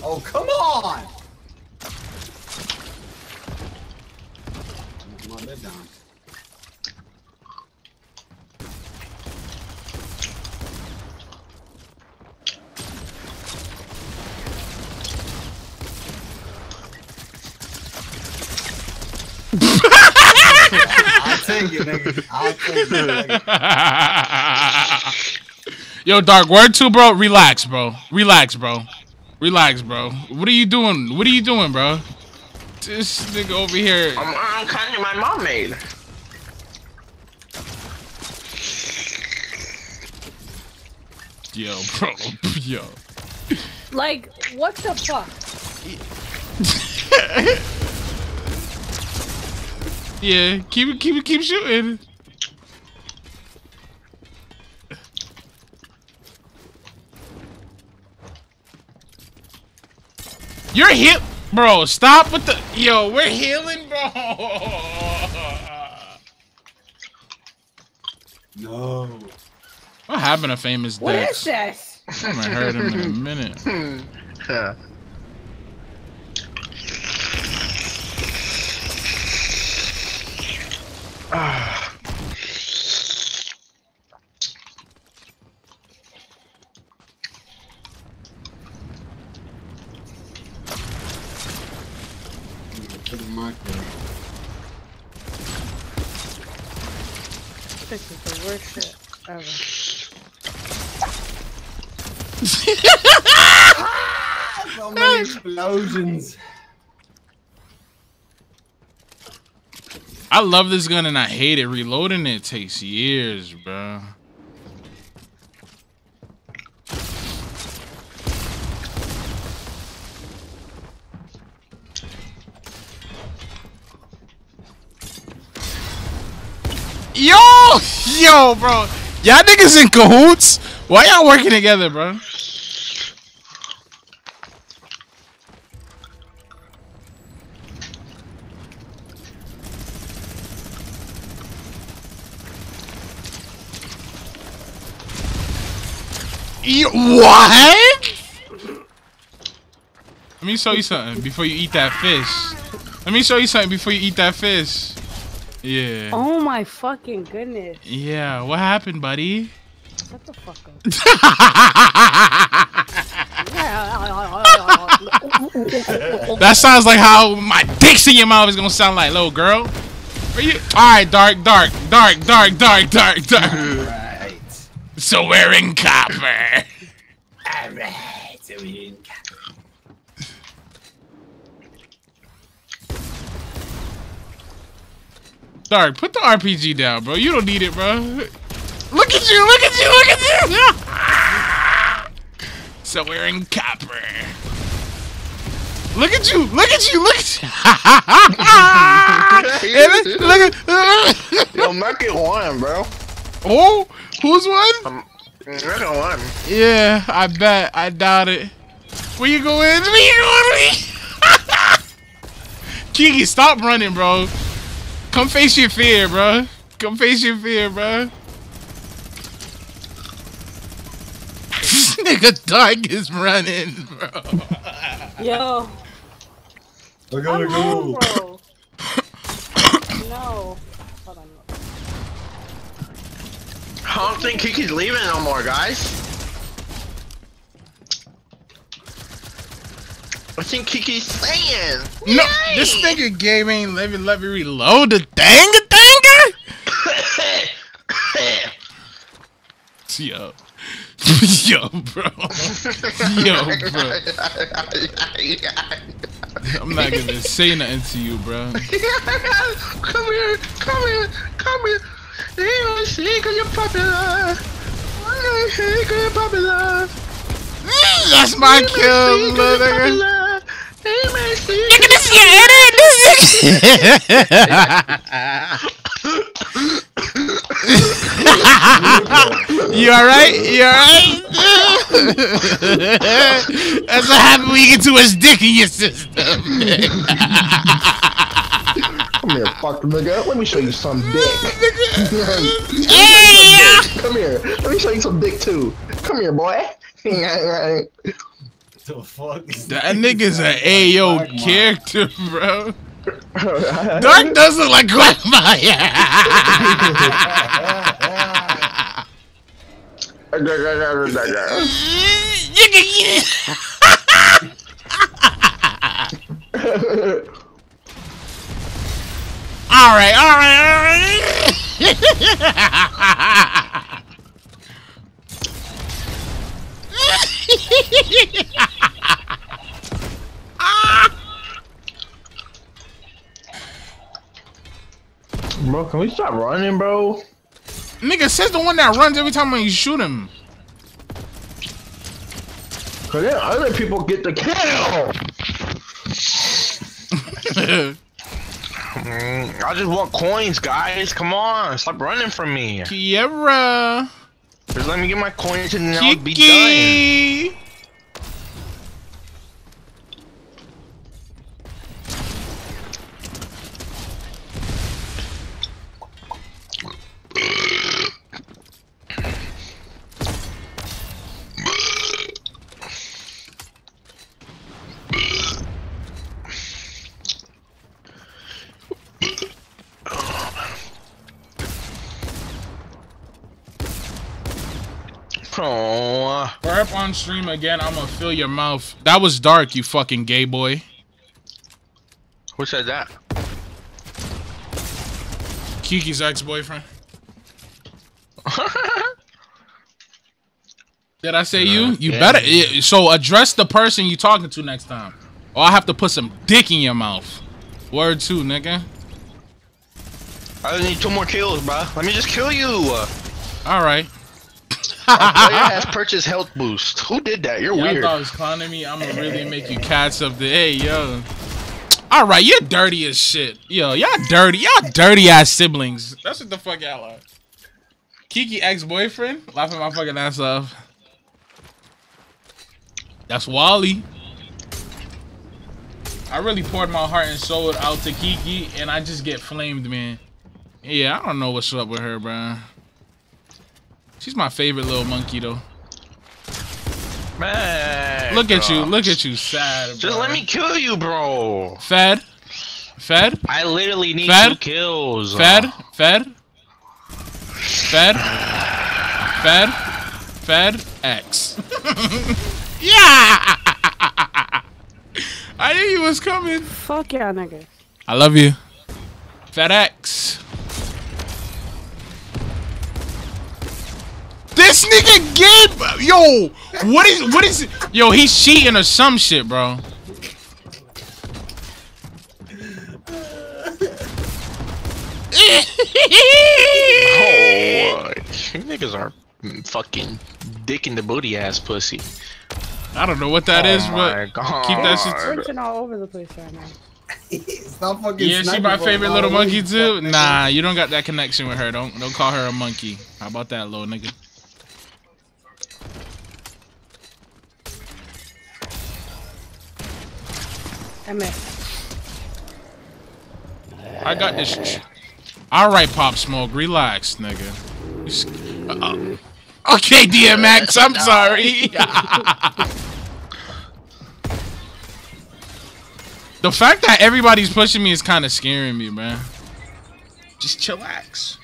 Oh, come on! Put my bed down. I'll take it, nigga. I'll take it, nigga. Yo, Dark, word two, bro. Relax, bro. Relax, bro. Relax, bro. What are you doing? What are you doing, bro? This nigga over here. I'm, I'm kind of my mom made. Yo, bro. Yo. Like, what the fuck? Yeah, keep it, keep it, keep shooting. You're hit, bro. Stop with the yo. We're healing, bro. No. What happened to famous What Dex? is this? I haven't heard him in a minute. Yeah. Ah. Put in my crib. This is the worst shit ever. Explosions. I love this gun and I hate it. Reloading it takes years, bro. Yo, yo, bro. Y'all niggas in cahoots? Why y'all working together, bro? You, what? Let me show you something before you eat that fish. Let me show you something before you eat that fish. Yeah. Oh my fucking goodness. Yeah, what happened, buddy? Shut the fuck up. That sounds like how my dick's in your mouth is gonna sound like, little girl. Where you? All right, dark, dark, dark, dark, dark, dark, dark. Right. So we're in copper. Alright. So we're in copper. Dark, put the RPG down, bro. You don't need it, bro. Look at you, look at you, look at you. so we're in copper. Look at you, look at you, look at you. Hey, look, look at. Yo, make it one, bro. Oh, who's one? Um, Make it one. Yeah, I bet. I doubt it. Where you going? Where you going? Kiki, stop running, bro. Come face your fear, bro. Come face your fear, bro. This nigga Dark is running, bro. Yo, I gotta I'm home, go. bro. no. Hold on. I don't think Kiki's leaving no more, guys. I think Kiki's staying. No, this nigga game ain't let me let me reload the thing, thing. Yo, yo, bro. Yo, bro. I'm not gonna say nothing to you, bro. come here, come here, come here. Hey, I see, cause you're popular. Cause you're popular. That's my kill, little nigga. Popular. Hey, man, see, Nigga, this your edit. This is. you alright? You alright? That's what happens when you get too much dick in your system. Come here, fuck nigga. Let me show you some dick. hey! Come here. Let me show you some dick too. Come here, boy. The fuck? That nigga's an Like AO character, bro. Dark doesn't like Quagmire. All right, all right, all right. bro, can we stop running, bro? Nigga says the one that runs every time when you shoot him. Cause then other people get the kill. Mm, I just want coins, guys. Come on, stop running from me. Kiera. Just let me get my coins and then I'll be done. Kiki. Oh, Burp on stream again. I'm gonna fill your mouth. That was dark, you fucking gay boy. who said that? Kiki's ex-boyfriend. Did I say you? You yeah. better. So address the person you talking to next time, or I have to put some dick in your mouth. Word two, nigga. I need two more kills, bro. Let me just kill you. All right. Oh, Player has purchased health boost. Who did that? You're Y'all weird. thought it was clowning me. I'm gonna really make you catch something. Hey, yo. All right, you're dirty as shit. Yo, y'all dirty. Y'all dirty ass siblings. That's what the fuck y'all are. Kiki ex-boyfriend laughing my fucking ass off. That's Wally. I really poured my heart and soul out to Kiki, and I just get flamed, man. Yeah, I don't know what's up with her, bro. She's my favorite little monkey, though. Man. Look at you, look at you, sad. Just let me kill you, bro. Fed, fed, I literally need Fed? two kills. Uh. fed, fed, fed, fed, fed. X. yeah. I knew you was coming. Fuck y'all niggas. I love you. FedEx. This nigga Gabe, yo, what is what is yo? He's cheating or some shit, bro. Oh, you niggas are fucking dick in the booty ass pussy. I don't know what that is, oh but God. keep that shit. Switching all over the place right now. Stop fucking Yeah, she my favorite little monkey too. Nah, you don't got that connection with her. Don't don't call her a monkey. How about that, little nigga? I miss. I got this. All right, Pop Smoke, relax, nigga. You s- uh-uh. Okay, DMX, I'm sorry. the fact that everybody's pushing me is kind of scaring me, man. Just chillax.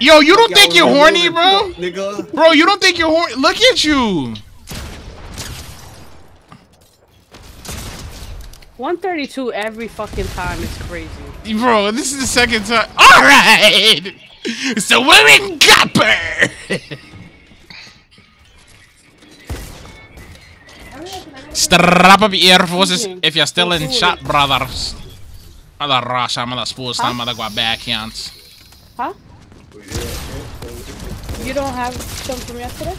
Yo, you don't think you're horny, bro? Nigga. Bro, you don't think you're horny? Look at you. 132 every fucking time is crazy. Bro, this is the second time. All right. So we're in Gopper. Strap up your Air Forces if you're still in chat, brothers. Mother Russia, mother sports time, mother go backhands. Huh? You don't have some from yesterday?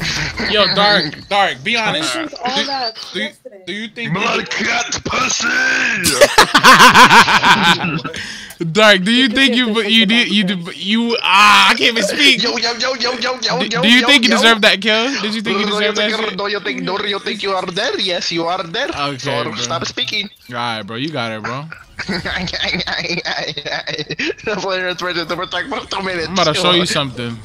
Yo, Dark, Dark, be honest. Drink all Do you, do you think Blood cat pussy. Dark, do you think you you did you did you ah I can't even speak. Yo, yo, yo, yo, yo, yo, Do, yo. do you yo, think you yo. deserve that kill? Did you think you Do deserve that think- shit? Do you think? Do you think you are there? Yes, you are there. Okay, so bro. stop speaking. Alright, bro, you got it, bro. Player Twitter to protect for two minutes. I'm about to show you something.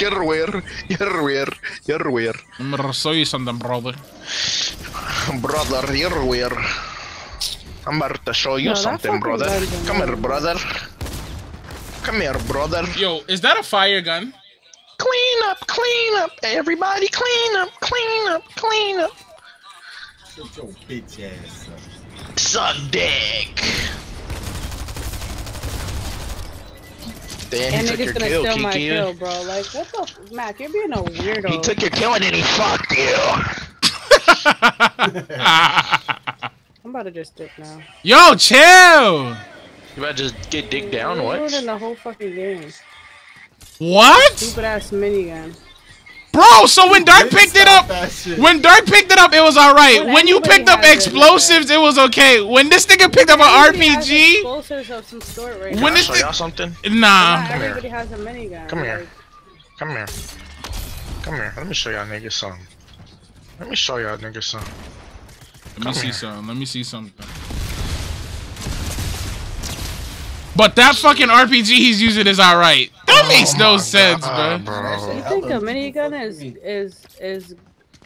You're weird. You're weird. You're weird. I'm gonna show you something, brother. Brother, you're weird. I'm about to show you No, something, brother. gun's annoying. Come here, brother. Come here, brother. Yo, is that a fire gun? Clean up, clean up, everybody, clean up, clean up, clean up. Shut your bitch ass up. Suck dick. Damn, And he took your gonna kill, steal my kill, bro. Like, what the f- Mac? You're being a weirdo. He took your kill and then he fucked you. I'm about to just dip now. Yo, chill. You about to just get dick down? You're What? ruining the whole fucking game. What? Stupid ass minigun. Bro, so when Dark picked it up, when Dark picked it up, it was alright. When When you picked up has it, explosives, it was okay. When this nigga picked up an RPG, explosives of some sort right When now. Can I this show thi- y'all something? Nah. Come here. everybody has a minigun. Come here. Like, Come here. Come here. Let me show y'all niggas something. Let me show y'all niggas something. Let me see here. something. Let me see something. But that fucking RPG he's using is alright. That makes no Oh my sense, God, bro. you think a minigun is is is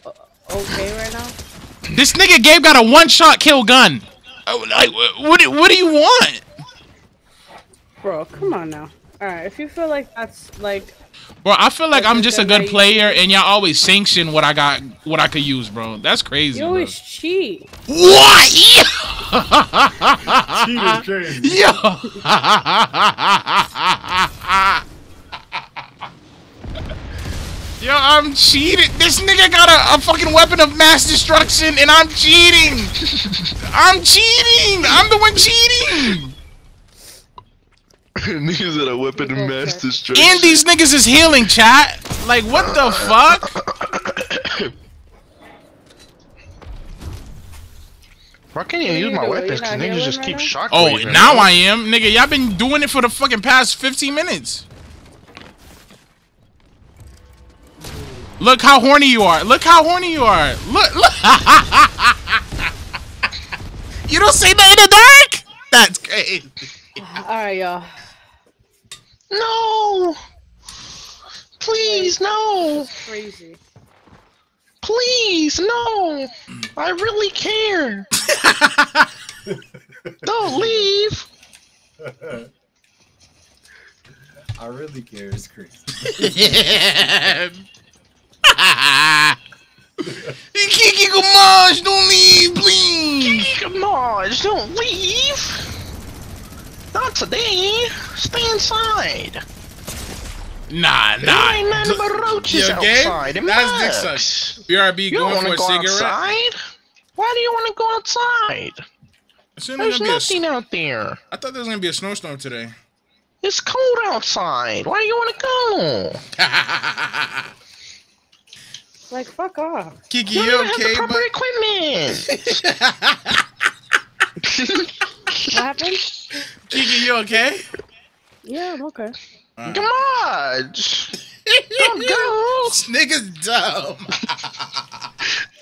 uh, okay right now? This nigga Gabe got a one-shot kill gun. Oh, Like, what? do- What do you want? Bro, come on now. Alright, if you feel like that's like Bro, I feel like I'm just a good good player, and y'all always sanction what I got, what I could use, bro. That's crazy. you bro. always cheat. What? Cheating crazy. Yo. Yo, I'm cheating. This nigga got a, a fucking weapon of mass destruction, and I'm cheating. I'm cheating. I'm the one cheating. Niggas that are weapon of mass Okay. destruction. And these niggas is healing, chat. Like, what the fuck? Why can't you What use my weapons? Cause niggas just right keep now? shock Oh, waving, now. I am, nigga. Y'all been doing it for the fucking past 15 minutes. Look how horny you are. Look how horny you are. Look, look. you don't see that in the dark? That's crazy. Alright, y'all. No! Please, no! Crazy. Please, no! I really care! Don't leave! I really care. It's crazy. Kiki Gamage, don't leave, please. Come on, just don't leave! Not today! Stay inside! Nah, There nah. ain't nothing but roaches Yo, Gabe, outside. It that's dick sucks. sucks. BRB You don't going want for to a go cigarette. outside? Why do you want to go outside? Soon There's gonna be a, nothing out there. I thought there was gonna be a snowstorm today. It's cold outside. Why do you want to go? Like, fuck off. Kiki, You you don't have the okay? proper But equipment. What happened? Kiki, you okay? Yeah, I'm okay. Come on. Don't go. This nigga's dumb.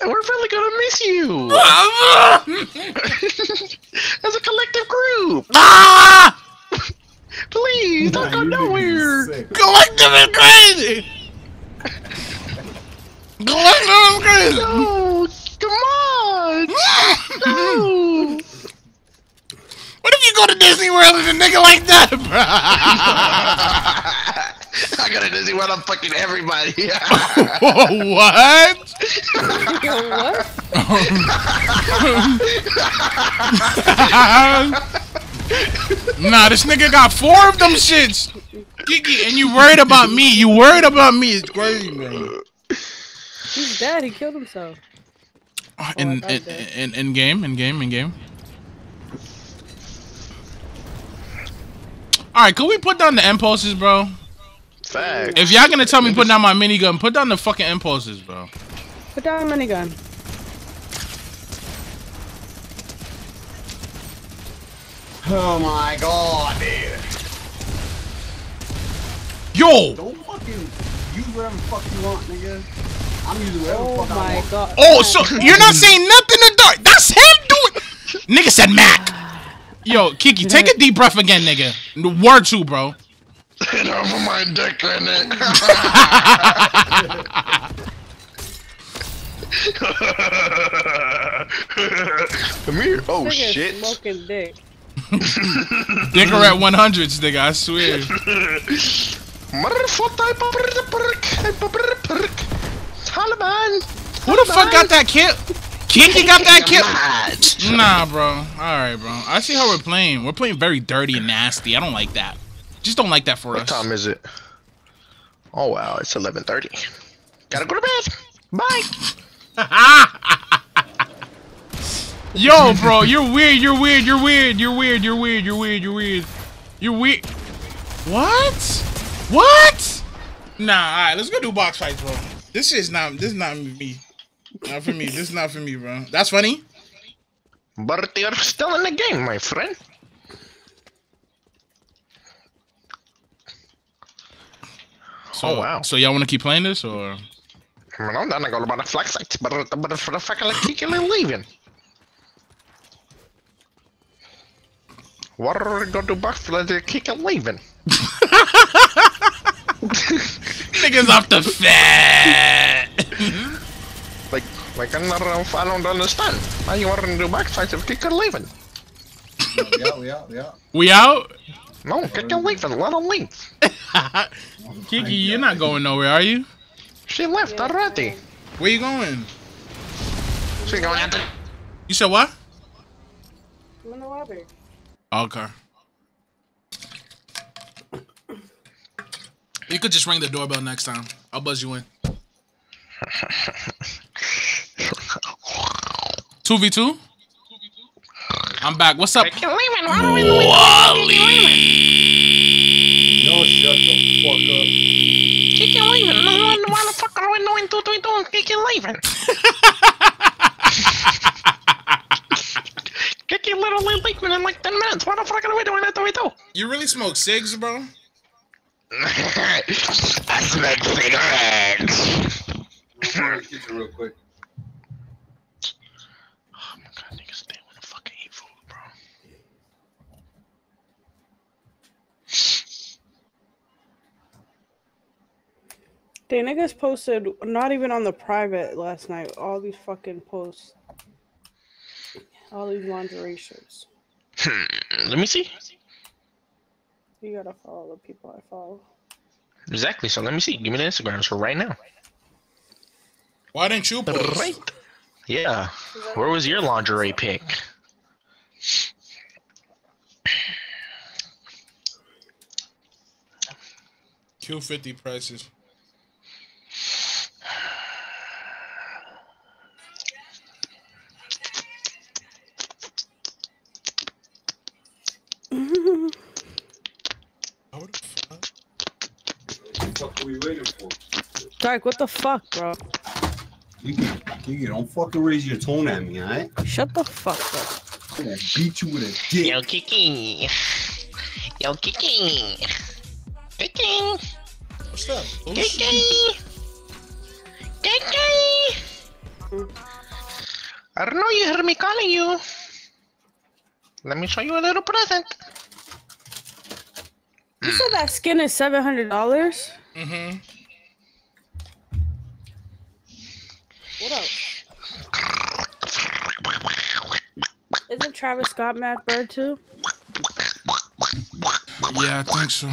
We're really gonna miss you as a collective group. ah! Please don't go nowhere. Collective is crazy. Collective is crazy. No, come on. No. What if you go to Disney World and a nigga like that, bro? I gotta Disney World. I'm fucking everybody. what? Yo, what? nah, this nigga got four of them shits. Kiki, and you worried about me. You worried about me. It's crazy, man. He's dead. He killed himself. In, I in, thought in, in game, in game, in game. Alright, could we put down the impulses, bro? Fact. If y'all gonna tell me put down my minigun, put down the fucking impulses, bro. Put down a minigun. Oh my god, dude. Yo! Don't fucking use whatever fuck you want, nigga. I'm using whatever the Oh fuck I my want. god. Oh, so you're not saying nothing in the dark. That's him doing. Nigga said Mac. Yo, Kiki, take a deep breath again, nigga. Word two, bro. Get over my dick in it. Come here. Oh Nigga shit. Smoking dick. dick are at 100s, nigga. I swear. Taliban. Who the fuck got that kill? Kiki got that kill? Nah, bro. All right, bro. I see how we're playing. We're playing very dirty and nasty. I don't like that. Just don't like that for What us. What time is it? Oh wow, it's 11:30. Gotta go to bed. Bye. Yo, bro, you're weird. You're weird. You're weird. You're weird. You're weird. You're weird. You're weird. You're weird. What? What? Nah. All right, let's go do box fights, bro. This is not. This is not me. Not for me. This is not for me, bro. That's funny. But you're still in the game, my friend. So, Oh, wow. So y'all want to keep playing this, or? i'm Men om den går bara flax sagt, bara bara för att fucking kick eller leaving. What are we gonna do back for the kick and leaving? Niggas off the fat. Like, like I'm not, I don't understand. Why you want to do back fights of kick and leaving? Yeah, yeah, yeah. we out. No, get your leave and let her leave. Kiki, you're not going nowhere, are you? She left Yeah, already. fine. Where you going? She going out the You said what? I'm in the lobby. Okay. You could just ring the doorbell next time. I'll buzz you in. Two v two. I'm back. What's up, Get leaving. Why don't we leave? Wally? Yo, shut the fuck Get you leaving. No, why why the fuck are we doing two, three, two? Get you leaving. Get you literally leaving in like 10 minutes. Why the fuck are we doing that three, two? You really smoke cigs, bro? I smoke cigarettes. up. Go to the kitchen real quick. Oh my god, niggas, they wanna fucking eat food, bro. The niggas posted not even on the private last night. All these fucking posts. All these lingerie shirts. Hmm, let me see. You gotta follow the people I follow. Exactly, so let me see. Give me the Instagram, so right now. Why didn't you post? Right. Yeah. Where was your lingerie pic? Q50 prices. The fuck? What the fuck are we waiting for? Dark, what the fuck, bro? Kiki, Kiki, don't fucking raise your tone at me, alright? Shut the fuck up. I'm gonna beat you with a dick. Yo, Kiki. Yo, Kiki. Kiki. What's up? Oh, I don't know you heard me calling you. Let me show you a little present. You said that skin is seven hundred dollars. Mm-hmm. What else? Isn't Travis Scott Mad Bird too? Yeah, I think so.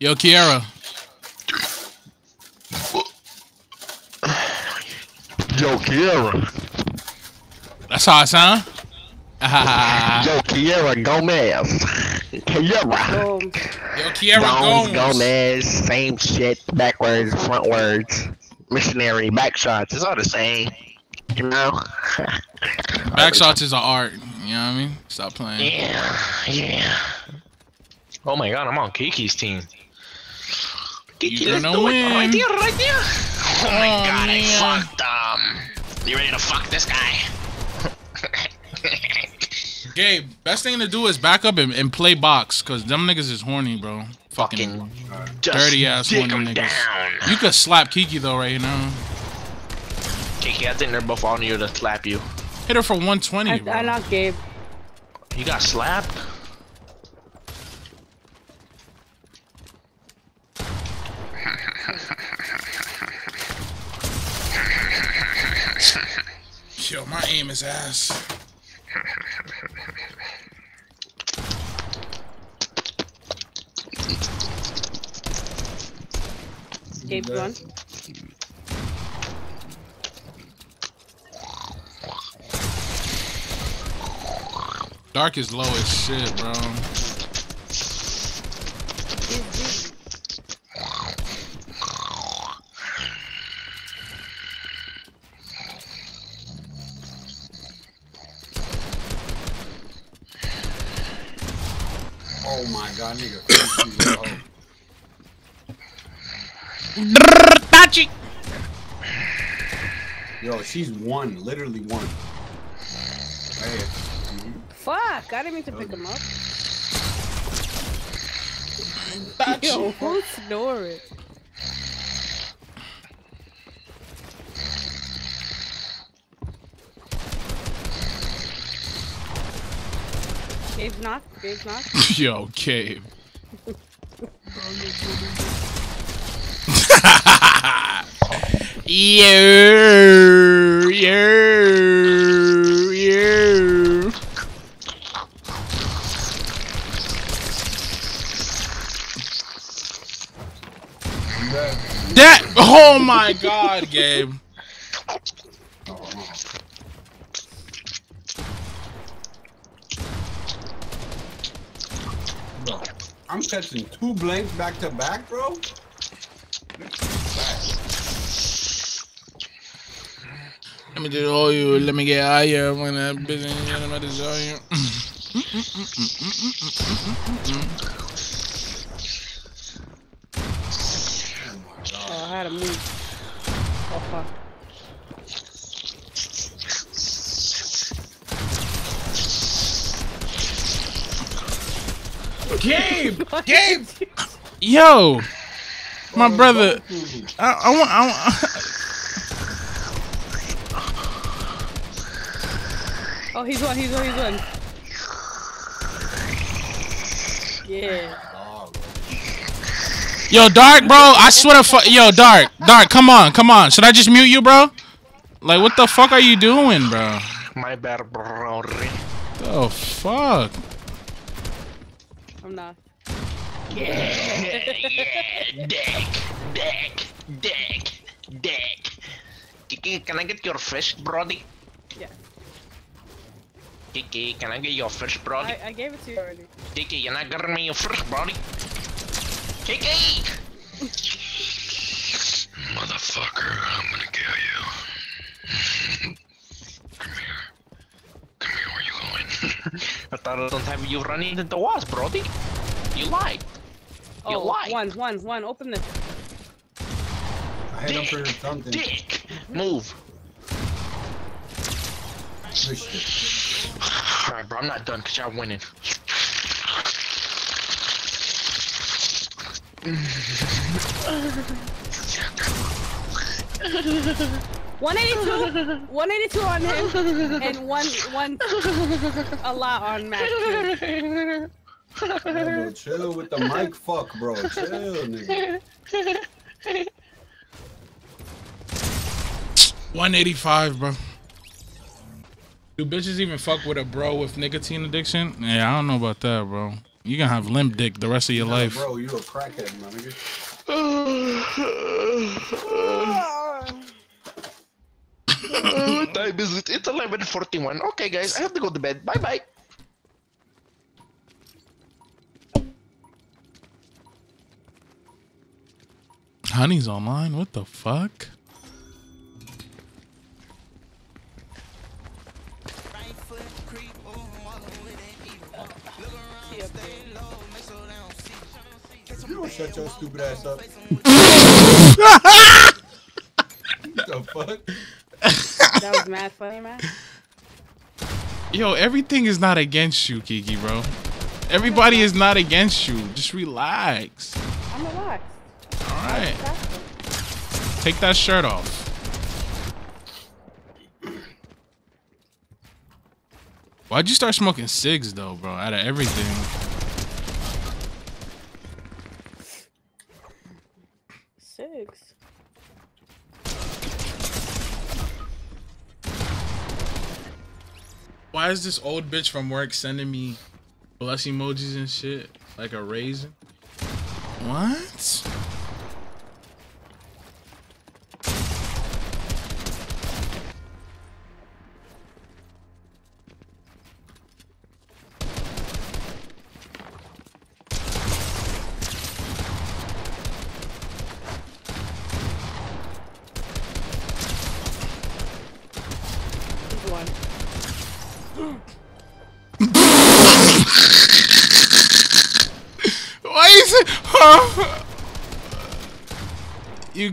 Yo, Kiara. Yo, Kiera. That's how I sound? Yo, Kiera Gomez. Kiera. Boom. Yo, Kiara Bones Gomes. Gomez, same shit, backwards, frontwards, missionary, back shots. It's all the same. You know? Back shots is an art. You know what I mean? Stop playing. Yeah, yeah. Oh my god, I'm on Kiki's team. Kiki, You're let's gonna do win. it. Right there, right there. Oh my Oh, god, man. I fucked um. You ready to fuck this guy? Gabe, best thing to do is back up and, and play box, cause them niggas is horny, bro. Fucking, Fucking just dirty ass dick horny 'em niggas. down. You could slap Kiki though right now. Kiki, I think they're both on you to slap you. Hit her for 120, I, bro. I knocked Gabe. You got slapped? Yo, my is ass. Gabe gone. Dark is low as shit, bro. Oh my god, nigga. Tachi. Yo, Yo, she's one, literally one. Right here. Fuck! I didn't mean to pick him up. Yo, who's snoring? There's knock. There's knock. Yo, cave. Yo, yo, yo. That, oh my god, Gabe. Catching two blanks back to back, bro. Let me do all you. Let me get higher when. Let me desire you. Oh, I had to move. Oh fuck. Gabe, Gabe. Yo, my brother. I, I want. I want. Oh, he's one. He's one. He's one. Yeah. Yo, Dark, bro. I swear to fuck. Yo, Dark, Dark. Come on, come on. Should I just mute you, bro? Like, what the fuck are you doing, bro? My bad, bro. Oh fuck. I'm not. Yeah, deck, deck, deck, deck. Kiki, can I get your fish, brody? Yeah. Kiki, can I get your fish, brody? I, I gave it to you already. Kiki, you're not getting me your fish, brody. Kiki! Motherfucker, I'm gonna kill you. Come here. Come here, where you going? I thought I don't have you running into the walls, brody. You lied. You Oh, lied. one, one, one. Open this. I hit him for something. Dick! Move. Alright, bro, I'm not done because y'all winning. One eighty-two. One eighty-two on him, and one, one, a lot on Mac. too. Yeah, bro, chill with the mic, fuck, bro. Chill, nigga. 185, bro. Do bitches even fuck with a bro with nicotine addiction? Yeah, I don't know about that, bro. You gonna have limp dick the rest of your Nah, life. bro, you a crackhead, my nigga. what time is it? It's 11.41. Okay, guys, I have to go to bed. Bye-bye. Honey's online. What the fuck? You don't shut your stupid ass up. what the fuck? That was mad funny, man. Yo, everything is not against you, Kiki, bro. Everybody is not against you. Just relax. I'm relaxed. All right. Take that shirt off. Why'd you start smoking cigs though, bro? Out of everything. Six. Why is this old bitch from work sending me bless emojis and shit like a raisin? What?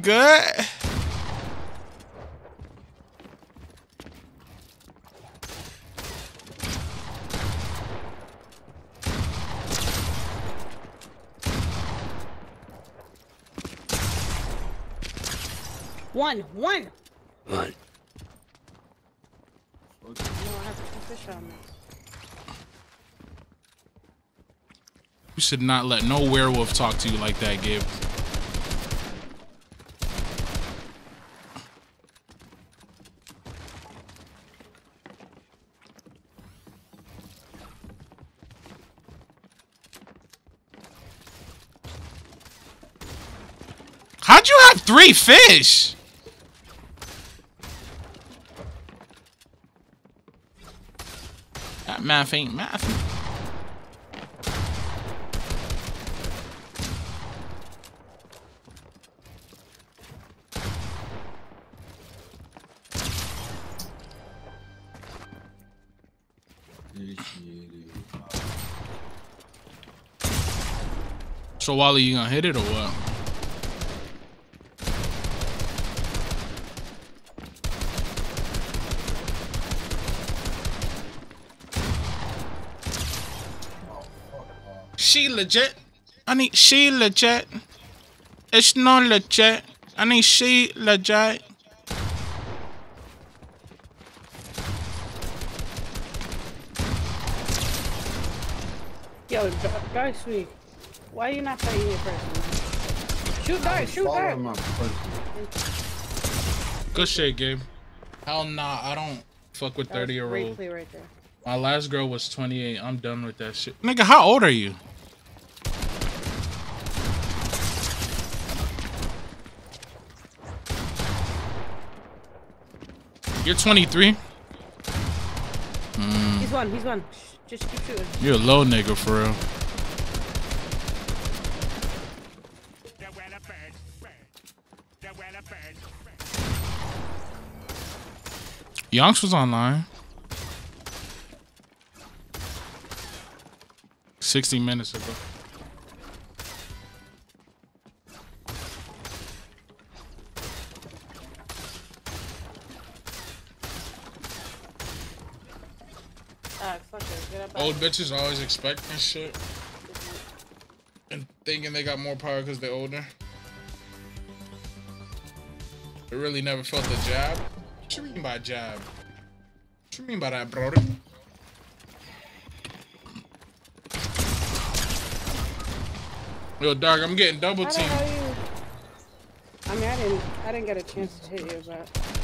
Good? One, one. What? You don't have two fish on me. You should not let no werewolf talk to you like that, Gabe. How'd you have three fish? That math ain't math. So Wally, you gonna hit it or what? She legit. I need she legit. It's not legit. I need she legit. Yo, D- Dark Sweet. Why are you not fighting your person? man? Shoot Dark, shoot Follow Dark. him up first. Good shit, Gabe. Hell nah, I don't fuck with That 30 year great old. right. My last girl was 28. I'm done with that shit. Nigga, how old are you? You're 23? Hmm. He's one, he's one. Just keep shooting. You're a low nigga for real. Yonks was online. 60 minutes ago. Ah, fuck it. Get up. Old bitches always expecting shit. And thinking they got more power because they're older. They really never felt the jab. What you mean by jab? What you mean by that, brother? Yo, dog, I'm getting double teamed. I mean, I didn't. I didn't get a chance to hit you, but.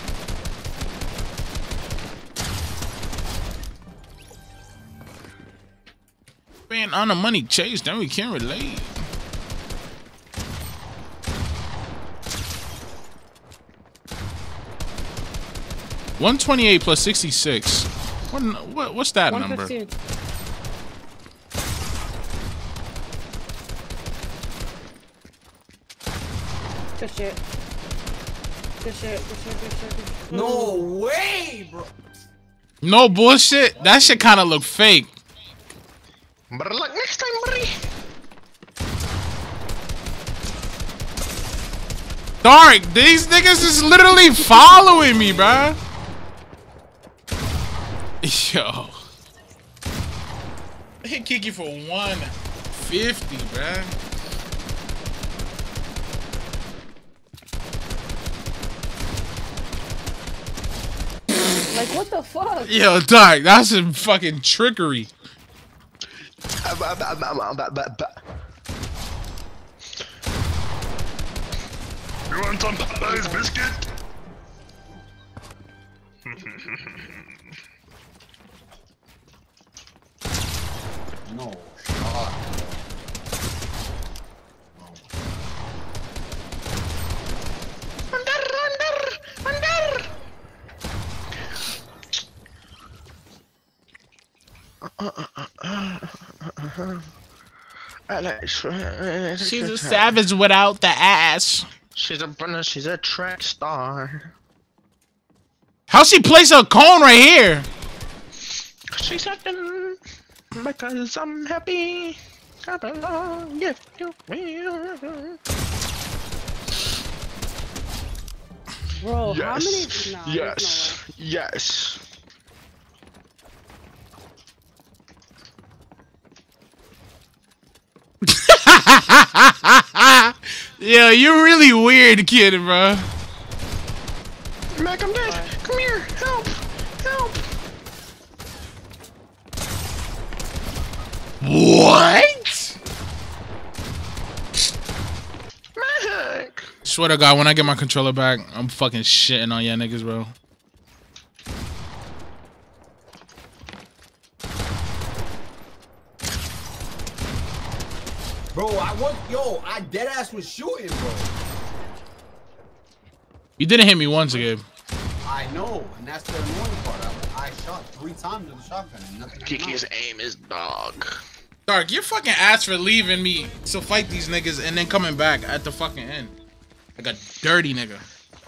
Being on the money chase, then we can relate. One twenty-eight plus sixty-six. What, what? What's that number? 115. Good shit. Good shit. Good shit. Good shit. Good shit. No way, bro. No bullshit. That shit kind of look fake. Better luck next time, buddy. Dark, these niggas is literally following me, bruh. Yo. I hit Kiki for 150, bruh. Like what the fuck? Yo, Dark, that's some fucking trickery. You want some Popeyes biscuit? No shot. Under, under, under. She's a savage without the ass. She's a she's a track star. How she place a cone right here? She's acting because I'm happy. I belong if you will. Bro, how Yes. many? Nah, there's yes. Yes. Yo, you're really weird, kid, bro. Mac, I'm dead. Come here. Help. Help. What? Mac. Swear to God, when I get my controller back, I'm fucking shitting on y'all niggas, bro. Bro, I was yo, I dead ass was shooting, bro. You didn't hit me once again. I know, and that's the annoying part. I, I shot three times with the shotgun and nothing. Kiki's aim is dog. Dark, you're fucking ass for leaving me to fight these niggas and then coming back at the fucking end. Like a dirty nigga.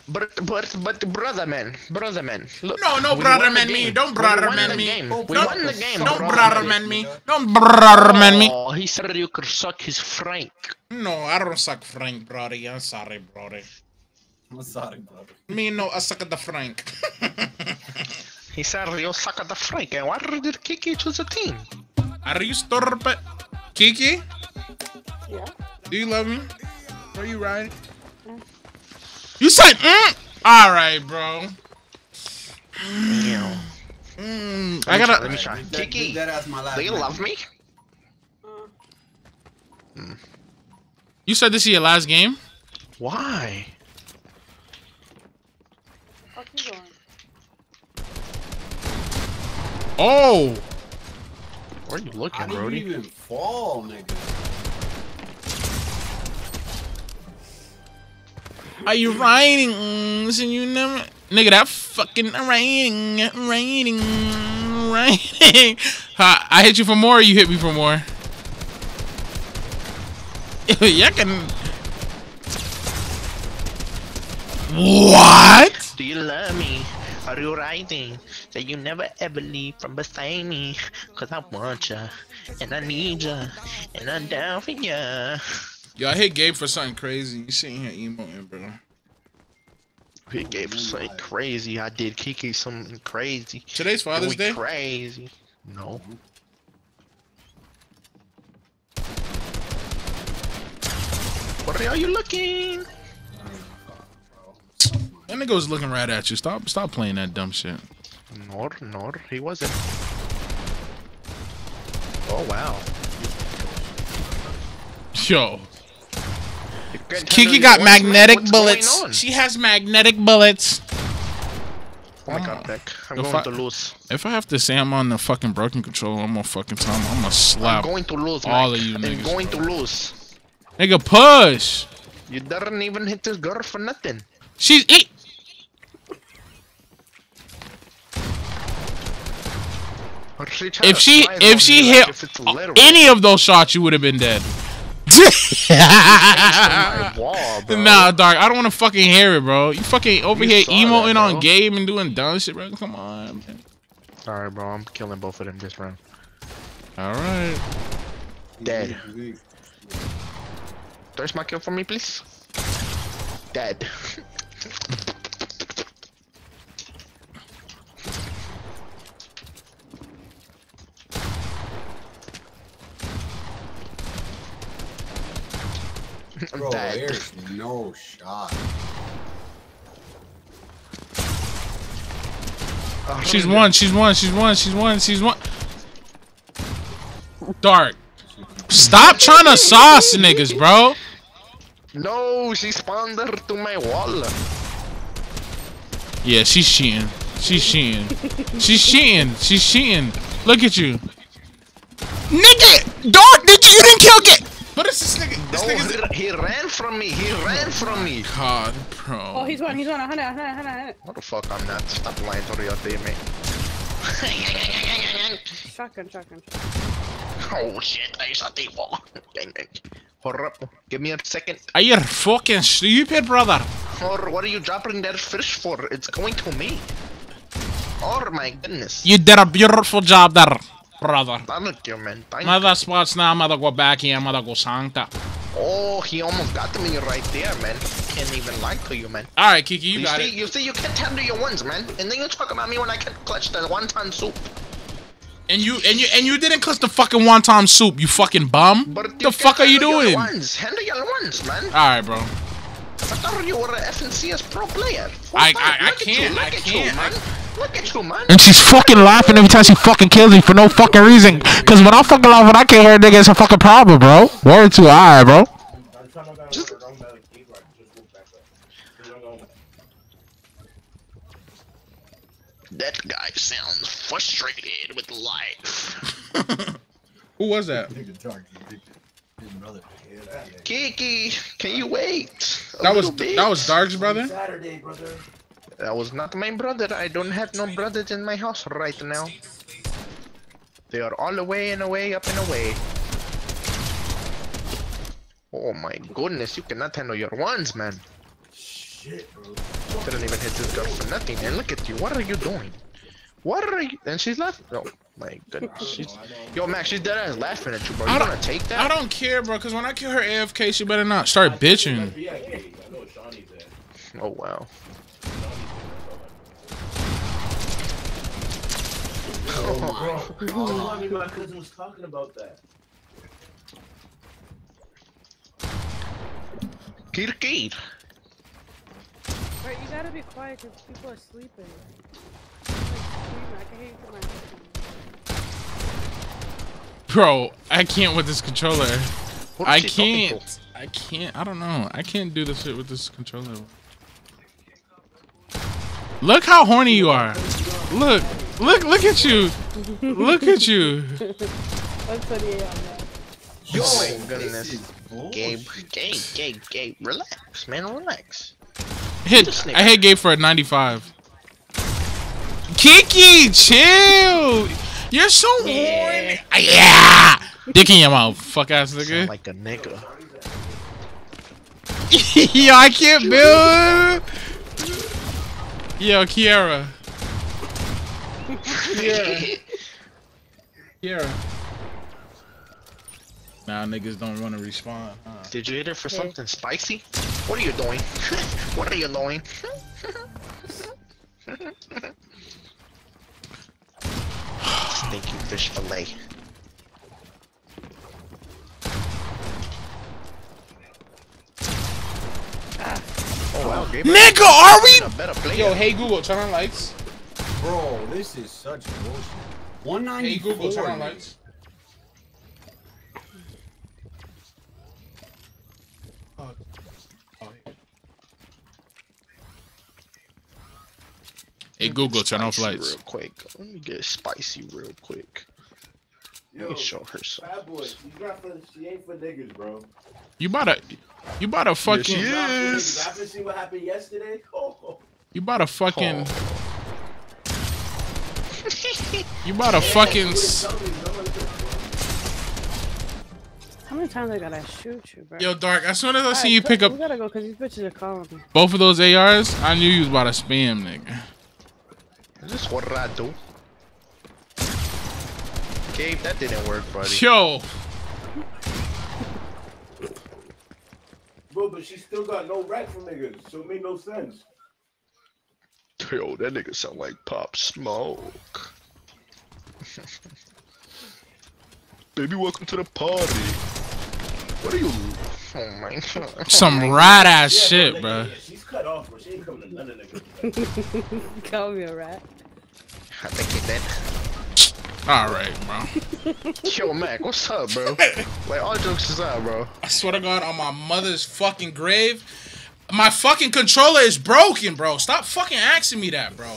But but but brother man, brother man. Look, No, no brother man me. Don't brother man the me. game. Don't We won the game. don't brother. brother man me. Don't brother man me. Oh, he said you could suck his Frank. No, I don't suck Frank, brother. I'm sorry, brother. I'm sorry, brother. Me no, I suck at the Frank. He said you suck at the Frank. And why did Kiki choose the team? Are you stupid? Kiki, Yeah. do you love me? Are you right? You said, mm? All right, bro. Yeah. Mm, I gotta. Let me try. That, Kiki, that as my last do you name. love me? You said this is your last game. Why? fuck you going? Oh, Where are you How looking, did you Brody? even fall, nigga? Are you? Mm, so you never, nigga. That fucking riding, riding, riding. Ha, I hit you for more. Or you hit me for more. yeah, can. What? Do you love me? Are you riding? That you never ever leave from beside me. Cause I want ya. And I need ya. And I'm down for ya. Yo, I hit Gabe for something crazy. You sitting here emoting, bro. Hit Gabe for something crazy. I did Kiki something crazy. Today's Father's Day. Crazy. No. What are you looking? That nigga was looking right at you. Stop, stop playing that dumb shit. Nor, nor, he wasn't. Oh wow. Yo, Kiki got your- magnetic what's bullets. She has magnetic bullets. Oh my god, Beck. I'm If going I- to lose. If I have to say I'm on the fucking broken controller, I'm gonna fucking tell him I'm gonna I'm slap. going to lose, all Mike. of you I'm niggas, going bro. to lose. Nigga, push. You didn't even hit this girl for nothing. She's eat. Or she tried If she, if she hit if any of those shots, you would have been dead. my. Nah, dog. I don't want to fucking hear it, bro. You fucking over You here saw that, on game and doing dumb shit, bro. Come on, man. Alright, bro. I'm killing both of them this round. All right. Dead. There's my kill for me, please. Dead. I'm Bro, dead. there's no shot. Oh, She's one. She's one. She's one. She's one. She's one. Dark. Stop trying to sauce niggas, bro. No, she spawned her to my wall. Yeah, she's cheating. She's cheating. She's cheating. She's cheating. Look at you. Nigga! Dark, did you, you didn't kill Get. What is this nigga? This No, nigga's. he, he ran from me. He ran from me. Oh, God, bro. Oh, he's one. He's one. 100, 100, 100, 100. What the fuck? I'm not. Stop lying to your teammate. Shotgun, shotgun. oh shit! I shot the wall. Hold up. Give me a second. Are you fucking stupid, brother? Or what are you dropping that fish for? It's going to me. Oh my goodness. You did a beautiful job there, brother. Thank you, man. Thank you. Mother spots now, mother go back here, mother go Santa. Oh, he almost got me right there, man. Can't even lie to you, man. Alright, Kiki, you You, got see, it. you see, you can't handle your ones, man. And then you talk about me when I can clutch the one-ton soup. And you and you and you didn't clutch the fucking wonton soup, you fucking bum. But the fuck are you doing? Ones. Handle your ones, man. Alright, bro. I thought you were an FNCS pro player. I- Fuck, I- I can't, You, I can't, You, man. Look at you, man. And she's fucking laughing every time she fucking kills me for no fucking reason. Cause when I fucking laugh when I kill her, nigga, it's a fucking problem, bro. Word to alright, bro. That guy sounds frustrated with life. Who was that? Nigga dark, you think- brother. Kiki, can you wait? That was bit? that was Dark's brother. Saturday, brother. That was not my brother. I don't have no brothers in my house right now. They are all away and away, up and away. Oh my goodness, you cannot handle your ones, man. Shit, bro. Didn't even hit this girl for nothing. And look at you. What are you doing? What are you? And she's laughing. Oh my goodness. She's... Yo, Max, she's dead ass laughing at you, bro. I You don't- gonna take that? I don't care, bro. Cause when I kill her AFK, she better not start bitching. Oh, yeah, I know Shawnee's there. Oh wow. Oh, bro. I mean, my cousin was talking about that. Kid, kid. Right, you gotta be quiet because people are sleeping. Like, screaming. I can hear you through my headphones. Bro, I can't with this controller. I is she talking to? can't. I can't. I don't know. I can't do this shit with this controller. Look how horny you are. Look. Look. Look at you. Look at you. 128 on that. Yo, Oh my goodness. is bullshit. Gabe, Gabe, Gabe, Gabe, relax, man, relax. Hit. This nigga. I hit Gabe for a 95. Kiki, chill. You're so horny. Ah, Yeah. Dick in your mouth, fuck ass Sound nigga. like a nigga. Yo, I can't build. Yo, Kiara. Kiara. Kiara. Now niggas don't want to respond. Huh? Did you hit her for Okay. something spicy? What are you doing? what are you doing? Thank you, fish fillet. Ah. Oh wow, Gabe. Nigga, are we? A better player. Yo, hey Google, turn on lights. Bro, this is such bullshit. Hey 194. Google, turn on lights. Hey Google, turn off lights. Real quick. Let me get spicy real quick. Let me show her some. Bad boy, she's not for, she ain't for niggas, bro. You bought a, you bought a fucking, she She's not for Yes. niggas. After seeing what happened yesterday, oh, you bought a fucking, Oh. you bought a fucking. s- How many times I gotta shoot you, bro? Yo, Dark. As soon as I Alright, see you pick up We gotta go because these bitches are calling me. both of those ARs, I knew you was about to spam, nigga. Is this what I do? Gabe, that didn't work, buddy. Yo, bro, but she still got no rack for niggas, so it made no sense. Yo, that nigga sound like Pop Smoke. Baby, welcome to the party. What are you? Oh my god. some rat ass Yeah, shit, nigga, bro. Yeah, she's cut off, bro. She ain't coming to none of niggas. Call me a rat. I think he dead. All right, bro. Yo, Mac, what's up, bro? like, all jokes aside, bro. I swear to God, on my mother's fucking grave, my fucking controller is broken, bro. Stop fucking asking me that, bro.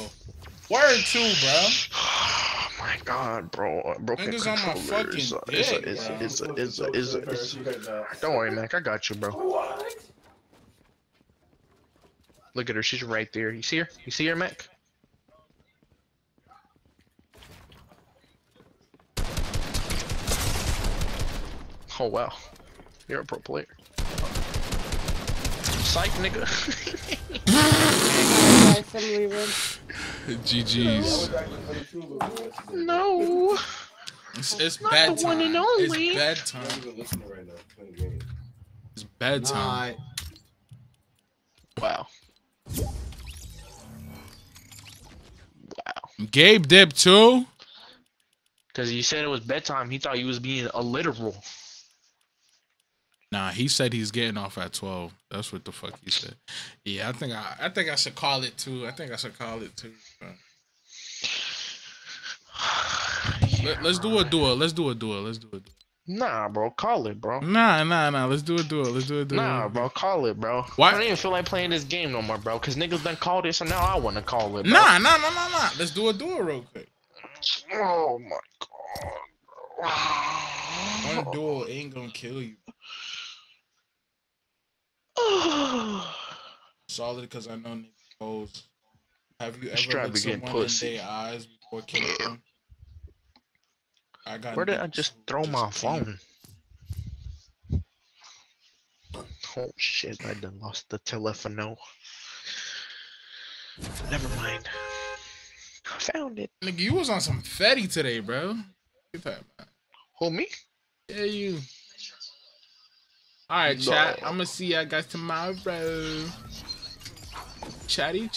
Word two, bro. Oh my god, bro. Broken Niggas on my controller fucking is dick, is is is is is is She a, heard that. Don't worry, Mac. I got you, bro. What? Look at her. She's right there. You see her? You see her, Mac? Oh wow, you're a pro player. Psych, nigga. Guys, I'm. GG's. no. It's, it's Not the one bedtime. and only. It's bedtime. I'm not even listening right now. It's bedtime. Nah, Wow. Wow. Gabe dip too. Cause you said it was bedtime. He thought you was being a literal. Nah, he said he's getting off at twelve. That's what the fuck he said. Yeah, I think I, I think I should call it too. I think I should call it too. bro. Let, us do a duel. Let's do a duel. Let's do a duel. Nah, bro. Call it, bro. Nah, nah, nah. Let's do a duel. Let's do a duel. Nah, bro. Call it, bro. Why- I don't even feel like playing this game no more, bro. Cause niggas done called it, so now I wanna call it. Bro. Nah, nah, nah, nah, nah. Let's do a duel real quick. Oh my god. One duel ain't gonna kill you. Solid because I know niggas goes. Have you ever try looked to get someone in their eyes before killing them? I got Where did I just throw just my phone? Oh shit, I done lost the telephone. Never mind. I found it. Nigga, you was on some Fetty today, bro. Get that, man. Who me? Yeah, you. All right, chat. I'm gonna see y'all guys tomorrow. Chatty chat.